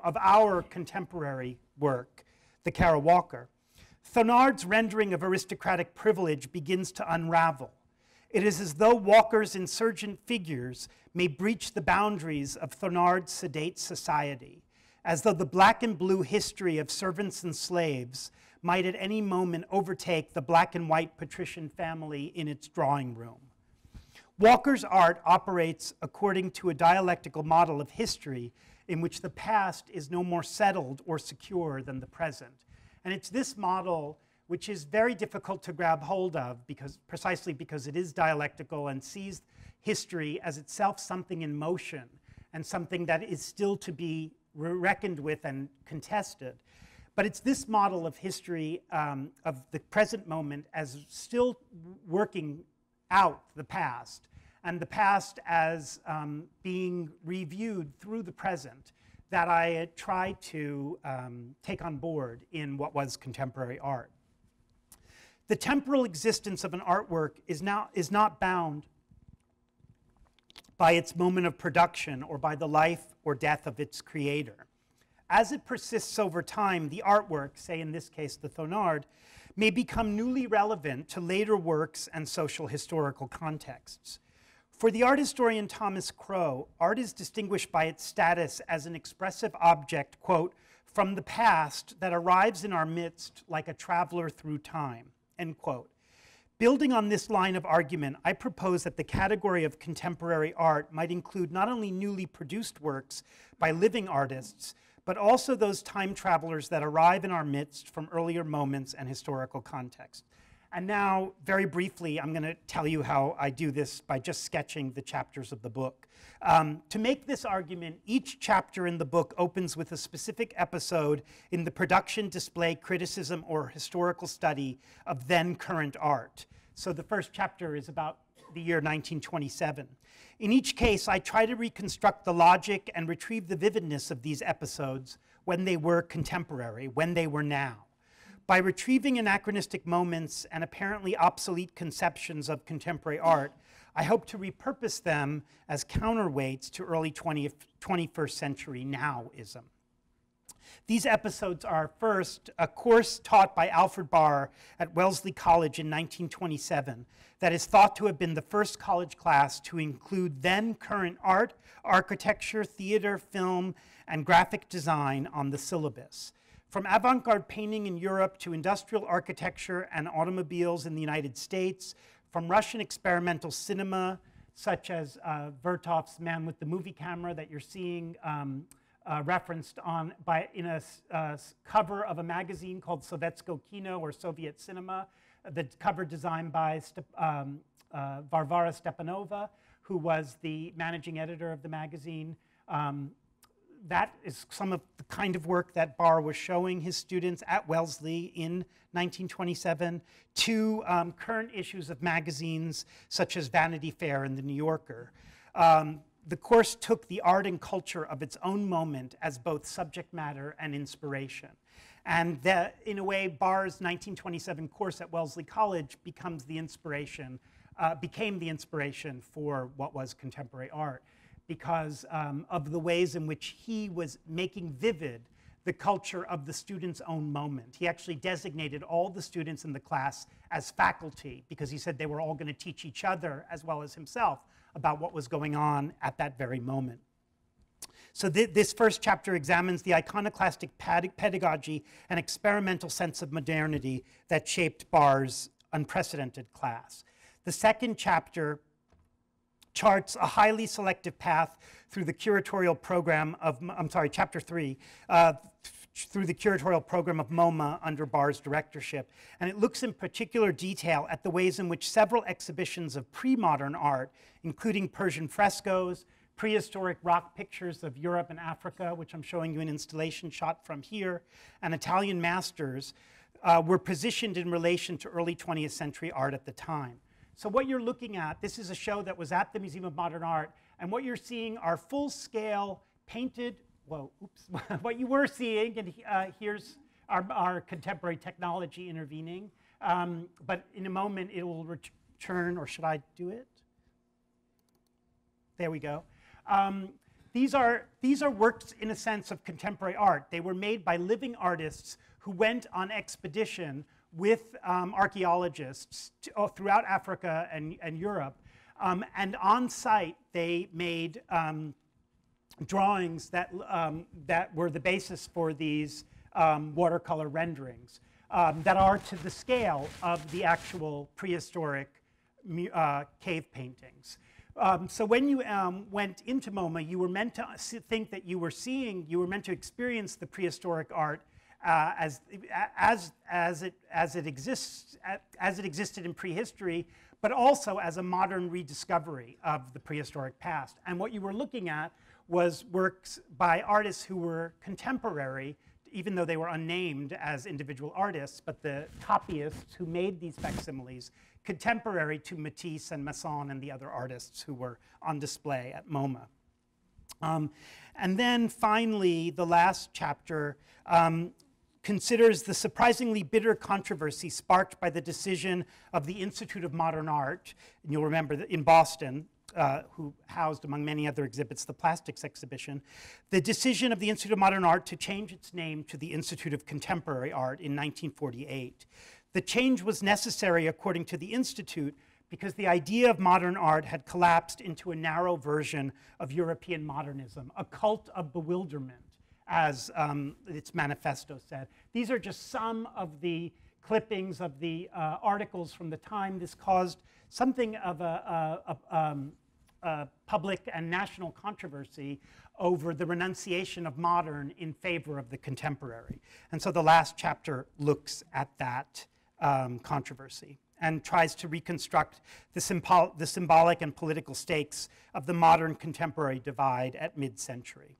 of our contemporary work, the Kara Walker, Thenard's rendering of aristocratic privilege begins to unravel. It is as though Walker's insurgent figures may breach the boundaries of Thenard's sedate society, as though the black and blue history of servants and slaves might at any moment overtake the black and white patrician family in its drawing room. Walker's art operates according to a dialectical model of history in which the past is no more settled or secure than the present. And it's this model which is very difficult to grab hold of because precisely because it is dialectical and sees history as itself something in motion and something that is still to be reckoned with and contested. But it's this model of history um, of the present moment as still working out the past, and the past as um, being reviewed through the present that I try to um, take on board in what was contemporary art. The temporal existence of an artwork is, now, is not bound by its moment of production or by the life or death of its creator. As it persists over time, the artwork, say in this case the Thonard, may become newly relevant to later works and social historical contexts. For the art historian Thomas Crow, art is distinguished by its status as an expressive object, quote, from the past that arrives in our midst like a traveler through time, end quote. Building on this line of argument, I propose that the category of contemporary art might include not only newly produced works by living artists, but also those time travelers that arrive in our midst from earlier moments and historical context. And now, very briefly, I'm going to tell you how I do this by just sketching the chapters of the book. Um, to make this argument, each chapter in the book opens with a specific episode in the production, display, criticism, or historical study of then current art. So the first chapter is about the year 1927. In each case, I try to reconstruct the logic and retrieve the vividness of these episodes when they were contemporary, when they were now. By retrieving anachronistic moments and apparently obsolete conceptions of contemporary art, I hope to repurpose them as counterweights to early 20th, 21st century nowism. These episodes are first a course taught by Alfred Barr at Wellesley College in 1927 that is thought to have been the first college class to include then current art, architecture, theater, film, and graphic design on the syllabus. From avant garde painting in Europe to industrial architecture and automobiles in the United States, from Russian experimental cinema, such as uh, Vertov's Man with the Movie Camera that you're seeing um, uh, referenced on by, in a uh, cover of a magazine called Sovetskoe Kino or Soviet Cinema, the cover designed by um, uh, Varvara Stepanova, who was the managing editor of the magazine. Um, that is some of the kind of work that Barr was showing his students at Wellesley in 1927 to um, current issues of magazines such as Vanity Fair and The New Yorker. Um, the course took the art and culture of its own moment as both subject matter and inspiration. And in a way, Barr's 1927 course at Wellesley College becomes the inspiration, uh, became the inspiration for what was contemporary art because um, of the ways in which he was making vivid the culture of the student's own moment. He actually designated all the students in the class as faculty because he said they were all going to teach each other as well as himself about what was going on at that very moment. So th this first chapter examines the iconoclastic pedagogy and experimental sense of modernity that shaped Barr's unprecedented class. The second chapter charts a highly selective path through the curatorial program of, I'm sorry, chapter three, uh, through the curatorial program of MoMA under Barr's directorship. And it looks in particular detail at the ways in which several exhibitions of pre-modern art, including Persian frescoes, prehistoric rock pictures of Europe and Africa, which I'm showing you an installation shot from here, and Italian masters, uh, were positioned in relation to early 20th century art at the time. So what you're looking at, this is a show that was at the Museum of Modern Art, and what you're seeing are full-scale painted, whoa, oops, what you were seeing, and uh, here's our, our, contemporary technology intervening, um, but in a moment it will return, or should I do it? There we go. Um, these are, these are works, in a sense, of contemporary art. They were made by living artists who went on expedition with um, archaeologists to, oh, throughout Africa and, and Europe. Um, and on site, they made um, drawings that, um, that were the basis for these um, watercolor renderings that are to the scale of the actual prehistoric uh, cave paintings. Um, so when you um, went into MoMA, you were meant to think that you were seeing, you were meant to experience the prehistoric art uh, as, as, as, it, as, it exists, as it existed in prehistory, but also as a modern rediscovery of the prehistoric past. And what you were looking at was works by artists who were contemporary, even though they were unnamed as individual artists, but the copyists who made these facsimiles, contemporary to Matisse and Masson and the other artists who were on display at MoMA. Um, and then finally, the last chapter um, considers the surprisingly bitter controversy sparked by the decision of the Institute of Modern Art, and you'll remember that in Boston, uh, who housed, among many other exhibits, the plastics exhibition, the decision of the Institute of Modern Art to change its name to the Institute of Contemporary Art in 1948. The change was necessary, according to the Institute, because the idea of modern art had collapsed into a narrow version of European modernism, a cult of bewilderment as um, its manifesto said. These are just some of the clippings of the uh, articles from the time. This caused something of a, a, a, um, a, public and national controversy over the renunciation of modern in favor of the contemporary. And so the last chapter looks at that um, controversy and tries to reconstruct the, symbol the symbolic and political stakes of the modern contemporary divide at mid century.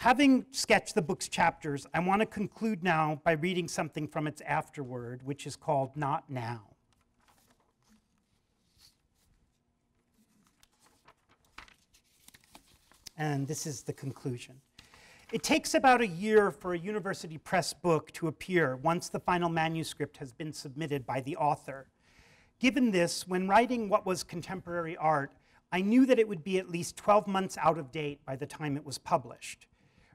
Having sketched the book's chapters, I want to conclude now by reading something from its afterword, which is called Not Now. And this is the conclusion. It takes about a year for a university press book to appear once the final manuscript has been submitted by the author. Given this, when writing what was contemporary art, I knew that it would be at least 12 months out of date by the time it was published.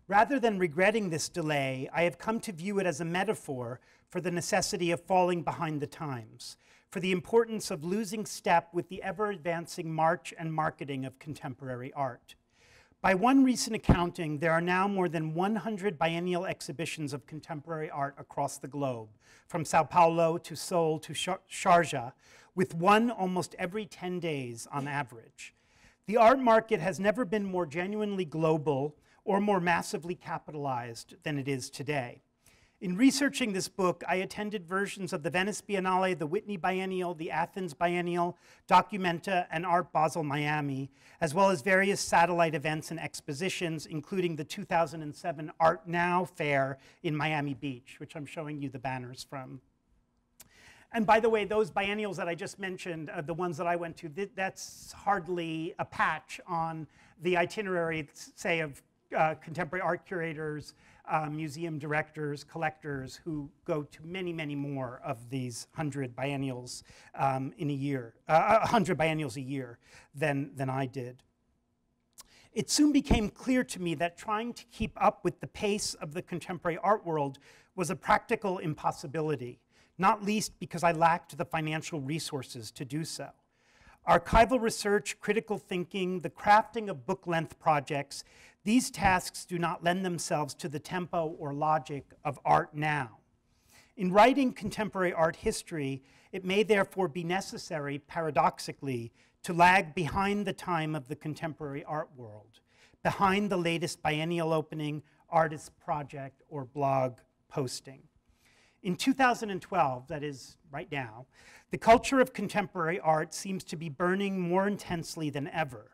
Rather than regretting this delay, I have come to view it as a metaphor for the necessity of falling behind the times, for the importance of losing step with the ever advancing march and marketing of contemporary art. By one recent accounting, there are now more than 100 biennial exhibitions of contemporary art across the globe, from Sao Paulo to Seoul to Sharjah, with one almost every 10 days on average. The art market has never been more genuinely global or more massively capitalized than it is today. In researching this book, I attended versions of the Venice Biennale, the Whitney Biennial, the Athens Biennial, Documenta, and Art Basel Miami, as well as various satellite events and expositions, including the 2007 Art Now Fair in Miami Beach, which I'm showing you the banners from. And by the way, those biennials that I just mentioned, uh, the ones that I went to, th that's hardly a patch on the itinerary, say, of uh, contemporary art curators, uh, museum directors, collectors who go to many, many more of these 100 biennials um, in a year, uh, 100 biennials a year than, than I did. It soon became clear to me that trying to keep up with the pace of the contemporary art world was a practical impossibility, not least because I lacked the financial resources to do so. Archival research, critical thinking, the crafting of book length projects, these tasks do not lend themselves to the tempo or logic of art now. In writing contemporary art history, it may therefore be necessary, paradoxically, to lag behind the time of the contemporary art world, behind the latest biennial opening, artist project, or blog posting. In 2012, that is right now, the culture of contemporary art seems to be burning more intensely than ever.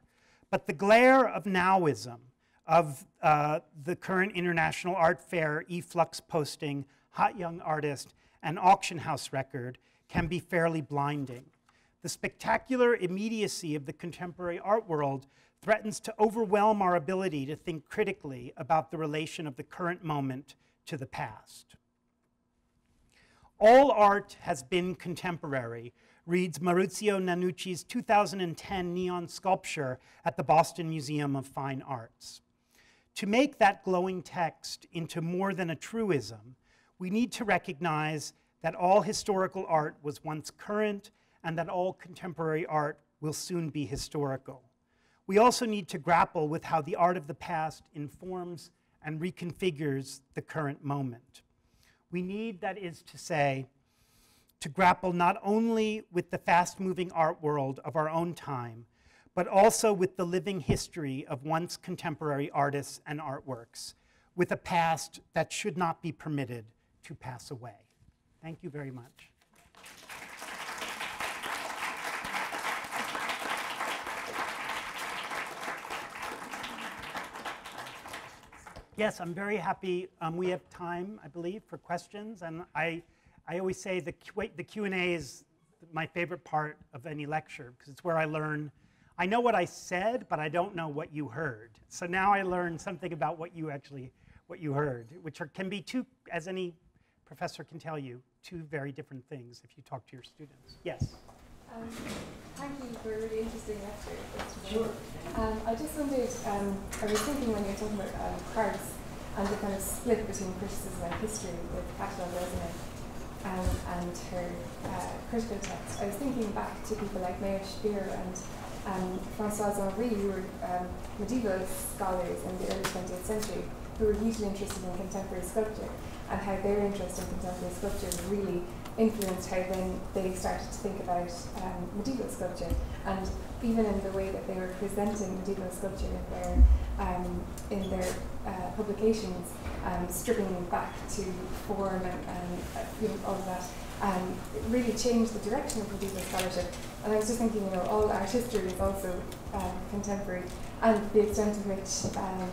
But the glare of nowism, of uh, the current International Art Fair e-flux posting, Hot Young Artist, and Auction House record can be fairly blinding. The spectacular immediacy of the contemporary art world threatens to overwhelm our ability to think critically about the relation of the current moment to the past. All art has been contemporary, reads Maurizio Nannucci's 2010 neon sculpture at the Boston Museum of Fine Arts. To make that glowing text into more than a truism, we need to recognize that all historical art was once current and that all contemporary art will soon be historical. We also need to grapple with how the art of the past informs and reconfigures the current moment. We need, that is to say, to grapple not only with the fast moving art world of our own time, but also with the living history of once contemporary artists and artworks, with a past that should not be permitted to pass away. Thank you very much. Yes, I'm very happy. Um, we have time, I believe, for questions. And I, I always say the, the Q&A is my favorite part of any lecture because it's where I learn I know what I said, but I don't know what you heard. So now I learned something about what you actually, what you heard, which are, can be two, as any professor can tell you, two very different things if you talk to your students. Yes? Um, thank you for a really interesting lecture. Sure. Um, I just wondered, um, I was thinking when you were talking about um, cards and the kind of split between criticism and history with Katia Resnick um, and her uh, critical text, I was thinking back to people like Meyer Schapiro and um, Francois Henri, who were um, medieval scholars in the early 20th century, who were hugely interested in contemporary sculpture, and how their interest in contemporary sculpture really influenced how then they started to think about um, medieval sculpture. And even in the way that they were presenting medieval sculpture in their, um, in their uh, publications, um, stripping back to form and, and uh, you know, all of that, um, it really changed the direction of medieval scholarship. And I was just thinking, you know, all art history is also um, contemporary, and the extent to which um,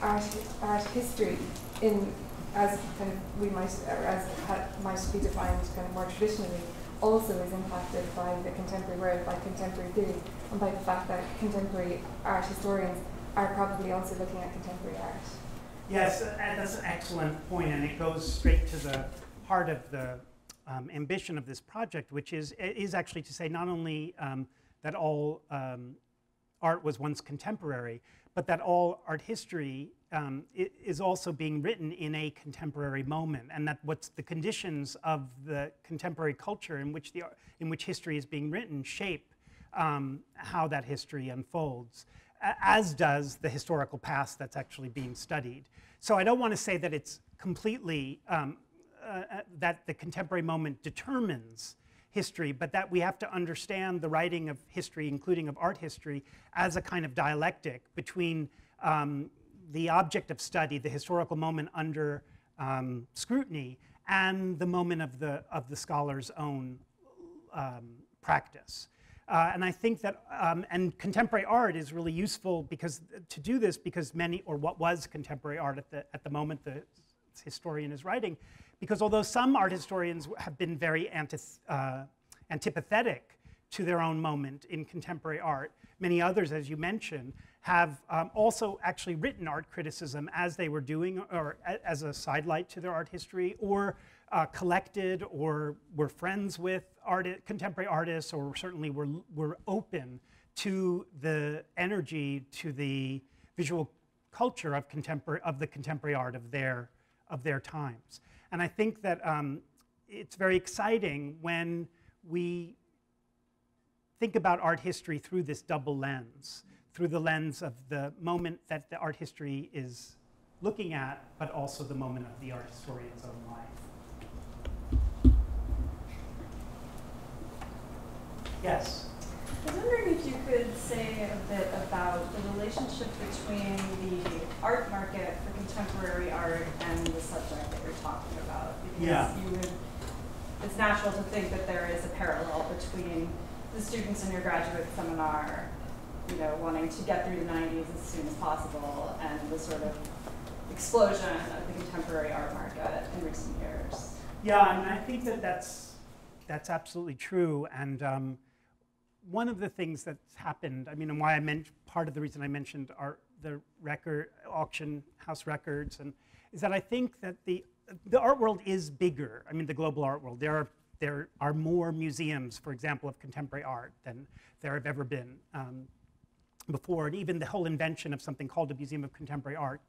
art, art history in as kind of we might or as ha, might be defined kind of more traditionally also is impacted by the contemporary world, by contemporary theory, and by the fact that contemporary art historians are probably also looking at contemporary art. Yes, that's an excellent point, and it goes straight to the heart of the um, ambition of this project, which is is actually to say not only um, that all um, art was once contemporary, but that all art history um, is also being written in a contemporary moment, and that what's the conditions of the contemporary culture in which the in which history is being written shape um, how that history unfolds as does the historical past that's actually being studied. So I don't want to say that it's completely, um, uh, uh, that the contemporary moment determines history, but that we have to understand the writing of history, including of art history, as a kind of dialectic between um, the object of study, the historical moment under um, scrutiny, and the moment of the, of the scholar's own um, practice. Uh, and I think that, um, and contemporary art is really useful because to do this, because many, or what was contemporary art at the, at the moment the historian is writing, because although some art historians have been very uh, antipathetic to their own moment in contemporary art, many others, as you mentioned, have um, also actually written art criticism as they were doing, or as a sidelight to their art history, or uh, collected or were friends with contemporary artists or certainly were, were open to the energy, to the visual culture of, contemporary, of the contemporary art of their, of their times. And I think that um, it's very exciting when we think about art history through this double lens, through the lens of the moment that the art history is looking at, but also the moment of the art historian's own life. Yes. I was wondering if you could say a bit about the relationship between the art market for contemporary art and the subject that you're talking about. Because yeah. you would, it's natural to think that there is a parallel between the students in your graduate seminar, you know, wanting to get through the 90s as soon as possible and the sort of explosion of the contemporary art market in recent years. Yeah, and I think that that's, that's absolutely true. And um, one of the things that's happened, I mean, and why I meant part of the reason I mentioned our, the record auction house records, and is that I think that the the art world is bigger. I mean, the global art world. There are there are more museums, for example, of contemporary art than there have ever been um, before, and even the whole invention of something called a Museum of Contemporary Art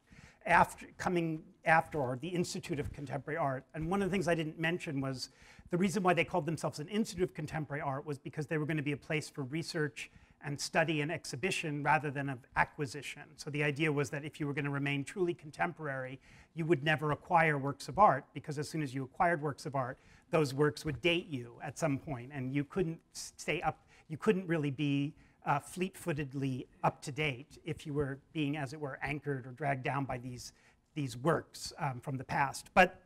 after coming after or the Institute of Contemporary Art. And one of the things I didn't mention was the reason why they called themselves an Institute of Contemporary Art was because they were going to be a place for research and study and exhibition rather than of acquisition. So the idea was that if you were going to remain truly contemporary, you would never acquire works of art because as soon as you acquired works of art, those works would date you at some point and you couldn't stay up, you couldn't really be uh, fleet-footedly up to date if you were being, as it were, anchored or dragged down by these, these works um, from the past. But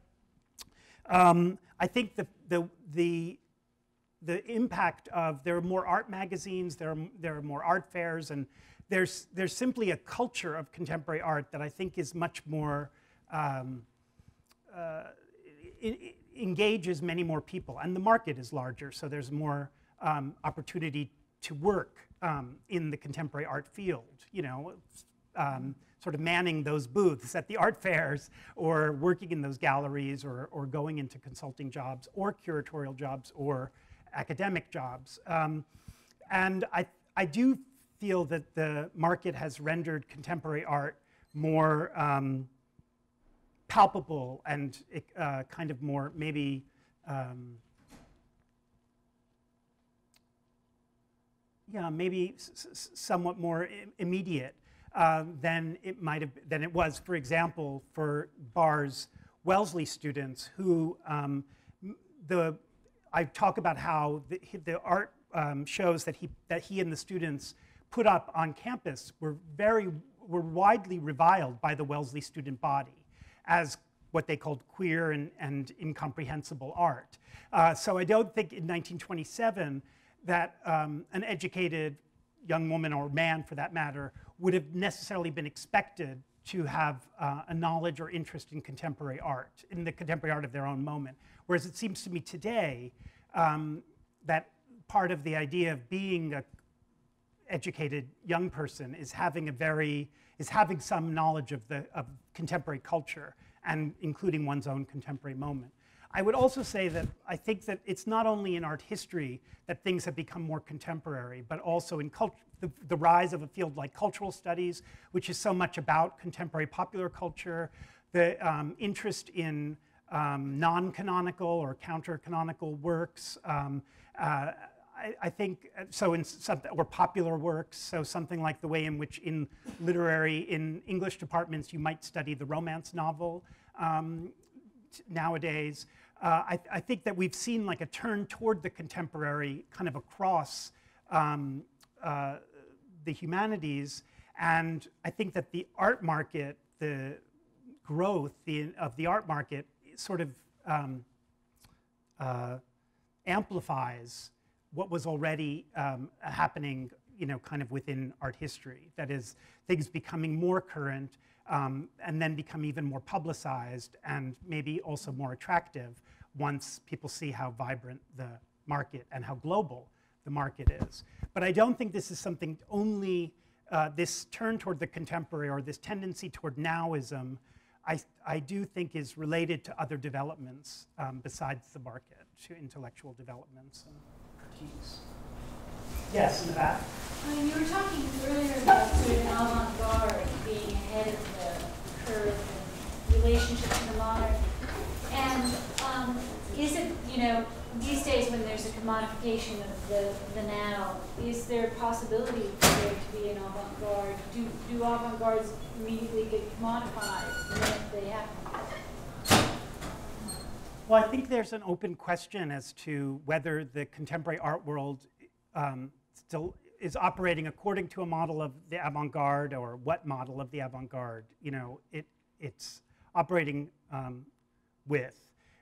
um, I think the, the, the, the impact of there are more art magazines, there are, there are more art fairs, and there's, there's simply a culture of contemporary art that I think is much more, um, uh, it, it engages many more people. And the market is larger, so there's more um, opportunity to work um, in the contemporary art field, you know, um, sort of manning those booths at the art fairs or working in those galleries or, or going into consulting jobs or curatorial jobs or academic jobs. Um, and I, I do feel that the market has rendered contemporary art more um, palpable and uh, kind of more maybe um, yeah, maybe somewhat more immediate uh, than it might have than it was, for example, for Barr's Wellesley students who um, the I talk about how the, the art um, shows that he that he and the students put up on campus were very were widely reviled by the Wellesley student body as what they called queer and, and incomprehensible art. Uh, so I don't think in 1927 that um, an educated young woman or man, for that matter, would have necessarily been expected to have uh, a knowledge or interest in contemporary art, in the contemporary art of their own moment. Whereas it seems to me today um, that part of the idea of being a educated young person is having a very is having some knowledge of the of contemporary culture and including one's own contemporary moment. I would also say that I think that it's not only in art history that things have become more contemporary, but also in the, the, rise of a field like cultural studies, which is so much about contemporary popular culture, the um, interest in um, non-canonical or counter-canonical works. Um, uh, I, think so in some, or popular works. So something like the way in which in literary, in English departments, you might study the romance novel um, nowadays. Uh, I, I, think that we've seen like a turn toward the contemporary kind of across um, uh, the humanities. And I think that the art market, the growth of the art market sort of um, uh, amplifies what was already um, happening, you know, kind of within art history. That is, things becoming more current um, and then become even more publicized and maybe also more attractive once people see how vibrant the market and how global the market is. But I don't think this is something only, uh, this turn toward the contemporary or this tendency toward nowism, I, I do think is related to other developments um, besides the market, to intellectual developments and critiques. Yes, in the back. I mean, you were talking earlier about sort of an avant-garde being ahead of the curve in relationship to the modern. And um, is it, you know, these days when there's a commodification of the, the now, is there a possibility for there to be an avant-garde? Do, do avant-gardes immediately get commodified the they happen? Well, I think there's an open question as to whether the contemporary art world um, still is operating according to a model of the avant-garde or what model of the avant-garde, you know, it, it's operating um, with.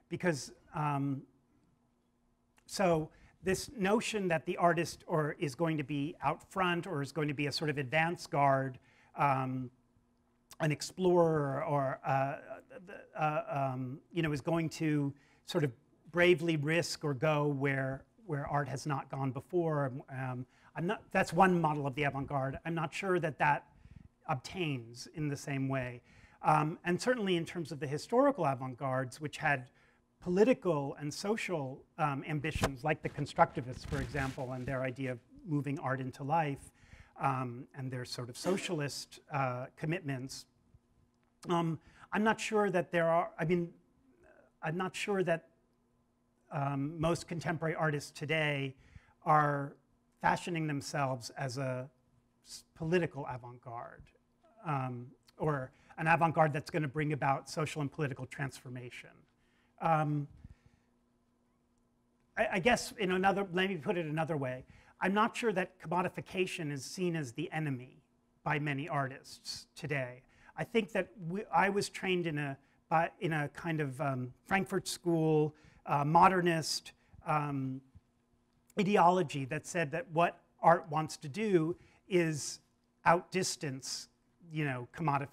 Because um, so this notion that the artist or is going to be out front or is going to be a sort of advance guard, um, an explorer, or uh, uh, um, you know is going to sort of bravely risk or go where where art has not gone before. Um, I'm not, that's one model of the avant-garde. I'm not sure that that obtains in the same way. Um, and certainly in terms of the historical avant-gardes, which had political and social um, ambitions, like the constructivists, for example, and their idea of moving art into life, um, and their sort of socialist uh, commitments. Um, I'm not sure that there are, I mean, I'm not sure that um, most contemporary artists today are fashioning themselves as a political avant-garde um, or an avant-garde that's going to bring about social and political transformation. Um, I, I, guess in another, let me put it another way. I'm not sure that commodification is seen as the enemy by many artists today. I think that we, I was trained in a, by, in a kind of um, Frankfurt School, uh, modernist um, ideology that said that what art wants to do is outdistance you know, commodif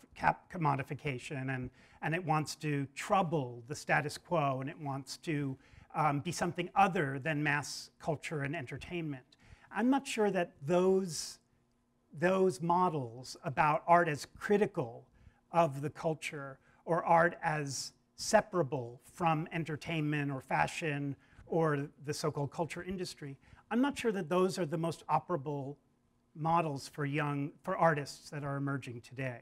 commodification and, and it wants to trouble the status quo and it wants to um, be something other than mass culture and entertainment. I'm not sure that those, those models about art as critical of the culture or art as separable from entertainment or fashion or the so-called culture industry, I'm not sure that those are the most operable models for young, for artists that are emerging today.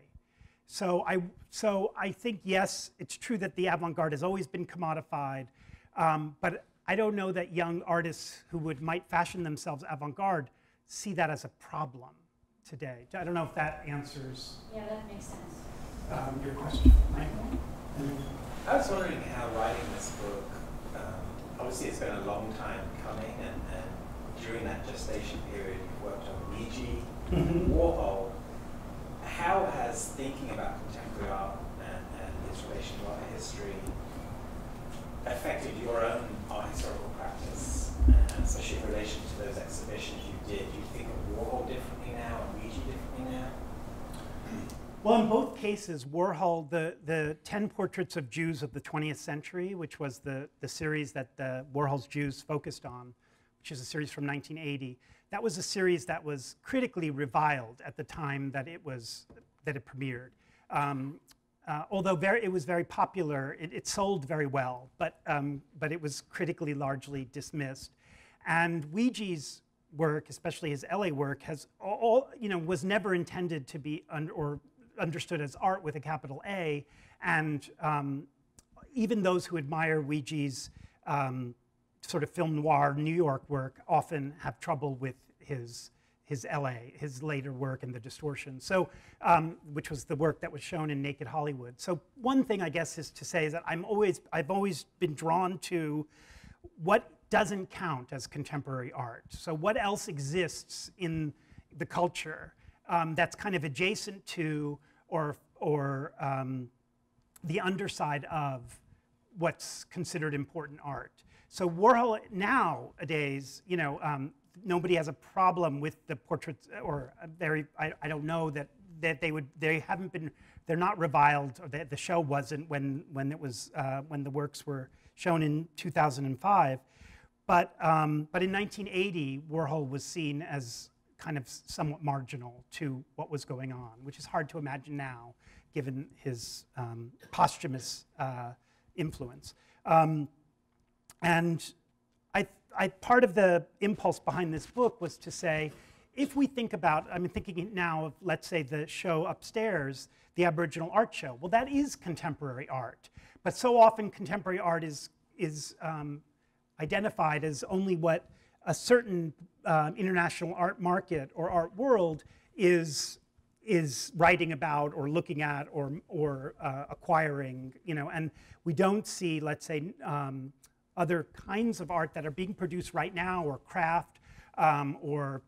So I, so I think, yes, it's true that the avant-garde has always been commodified, um, but I don't know that young artists who would might fashion themselves avant-garde see that as a problem today. I don't know if that answers Yeah, that makes sense. um, your question, Michael. I was wondering how writing this book, um, obviously it's been a long time coming, and, and during that gestation period, you've worked on Weegee, Mhm. Warhol. How has thinking about contemporary art and, and its relation to art history affected your own art historical practice, especially in relation to those exhibitions you did? Do you think of Warhol differently now and Weegee differently now? Well, in both cases, Warhol, the, the 10 Portraits of Jews of the 20th Century, which was the, the series that the Warhol's Jews focused on, which is a series from 1980, that was a series that was critically reviled at the time that it was that it premiered. Um, uh, although very, it was very popular, it, it sold very well, but, um, but it was critically largely dismissed. And Weegee's work, especially his LA work, has all, you know, was never intended to be un, or understood as art with a capital A. And um, even those who admire Weegee's um, sort of film noir New York work often have trouble with his his LA, his later work and the distortion. So, um, which was the work that was shown in Naked Hollywood. So one thing I guess is to say is that I'm always, I've always been drawn to what doesn't count as contemporary art. So what else exists in the culture um, that's kind of adjacent to or, or um, the underside of what's considered important art. So Warhol nowadays, you know, um, nobody has a problem with the portraits, or very, I, I don't know that, that they would, they haven't been, they're not reviled, or the, the show wasn't when, when it was, uh, when the works were shown in 2005. But, um, but in 1980, Warhol was seen as kind of somewhat marginal to what was going on, which is hard to imagine now, given his um, posthumous uh, influence. Um, and I, I, part of the impulse behind this book was to say, if we think about, I'm thinking now of, let's say, the show upstairs, the Aboriginal Art Show. Well, that is contemporary art. But so often contemporary art is, is um, identified as only what a certain um, international art market or art world is, is writing about or looking at or, or uh, acquiring, you know, and we don't see, let's say, um, other kinds of art that are being produced right now or craft um, or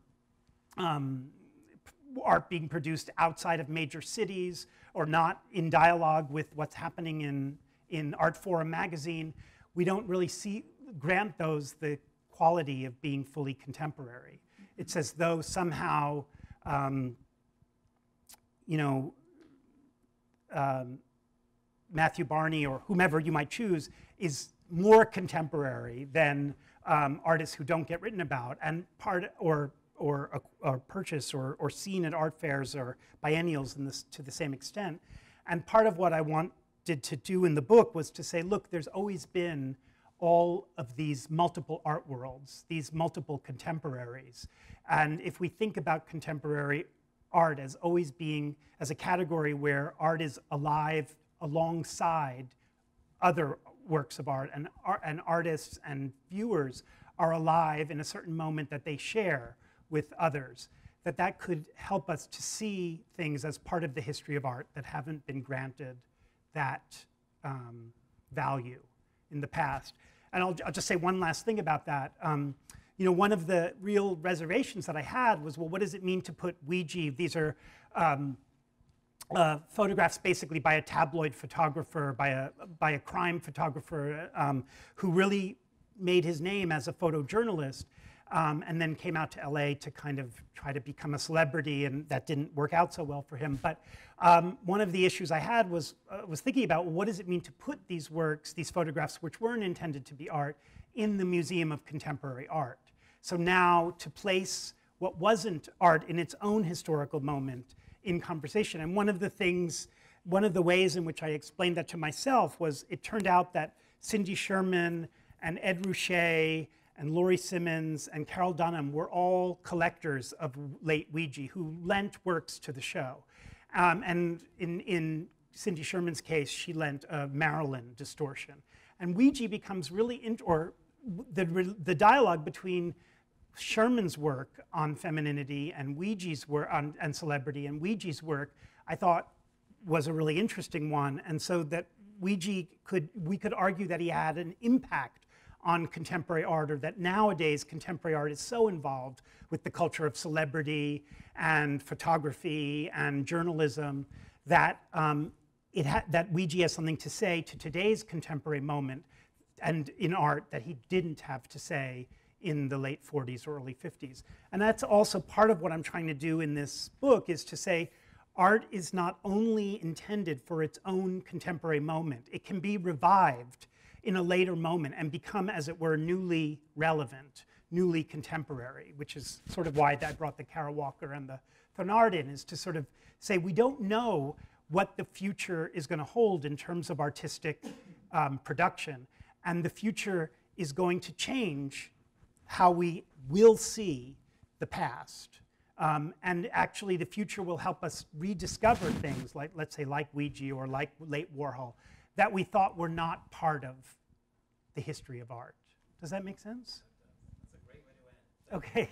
um, art being produced outside of major cities or not in dialogue with what's happening in, in Artforum magazine, we don't really see, grant those the quality of being fully contemporary. It's as though somehow, um, you know, um, Matthew Barney or whomever you might choose is more contemporary than um, artists who don't get written about and part or or, or purchased or, or seen at art fairs or biennials this, to the same extent. And part of what I wanted to do in the book was to say, look, there's always been all of these multiple art worlds, these multiple contemporaries. And if we think about contemporary art as always being as a category where art is alive alongside other works of art and, and artists and viewers are alive in a certain moment that they share with others, that that could help us to see things as part of the history of art that haven't been granted that um, value in the past. And I'll, I'll, just say one last thing about that. Um, you know, one of the real reservations that I had was, well, what does it mean to put Weegee These are um, uh, photographs basically by a tabloid photographer, by a, by a crime photographer um, who really made his name as a photojournalist um, and then came out to LA to kind of try to become a celebrity, and that didn't work out so well for him. But um, one of the issues I had was, uh, was thinking about what does it mean to put these works, these photographs, which weren't intended to be art, in the Museum of Contemporary Art. So now to place what wasn't art in its own historical moment in conversation. And one of the things, one of the ways in which I explained that to myself was it turned out that Cindy Sherman and Ed Ruscha and Laurie Simmons and Carroll Dunham were all collectors of late Weegee who lent works to the show. Um, and in, in Cindy Sherman's case, she lent a Marilyn distortion. And Weegee becomes really, in, or the, the dialogue between Sherman's work on femininity and Weegee's work on and celebrity and Weegee's work, I thought was a really interesting one, and so that Weegee could we could argue that he had an impact on contemporary art, or that nowadays contemporary art is so involved with the culture of celebrity and photography and journalism that um, it ha- that Weegee has something to say to today's contemporary moment and in art that he didn't have to say in the late 40s or early 50s. And that's also part of what I'm trying to do in this book is to say art is not only intended for its own contemporary moment, it can be revived in a later moment and become, as it were, newly relevant, newly contemporary, which is sort of why I brought the Kara Walker and the Thenard in, is to sort of say we don't know what the future is going to hold in terms of artistic um, production. And the future is going to change how we will see the past. Um, and actually, the future will help us rediscover things like, let's say, like Weegee or like late Warhol, that we thought were not part of the history of art. Does that make sense? That's a great way to end. Okay.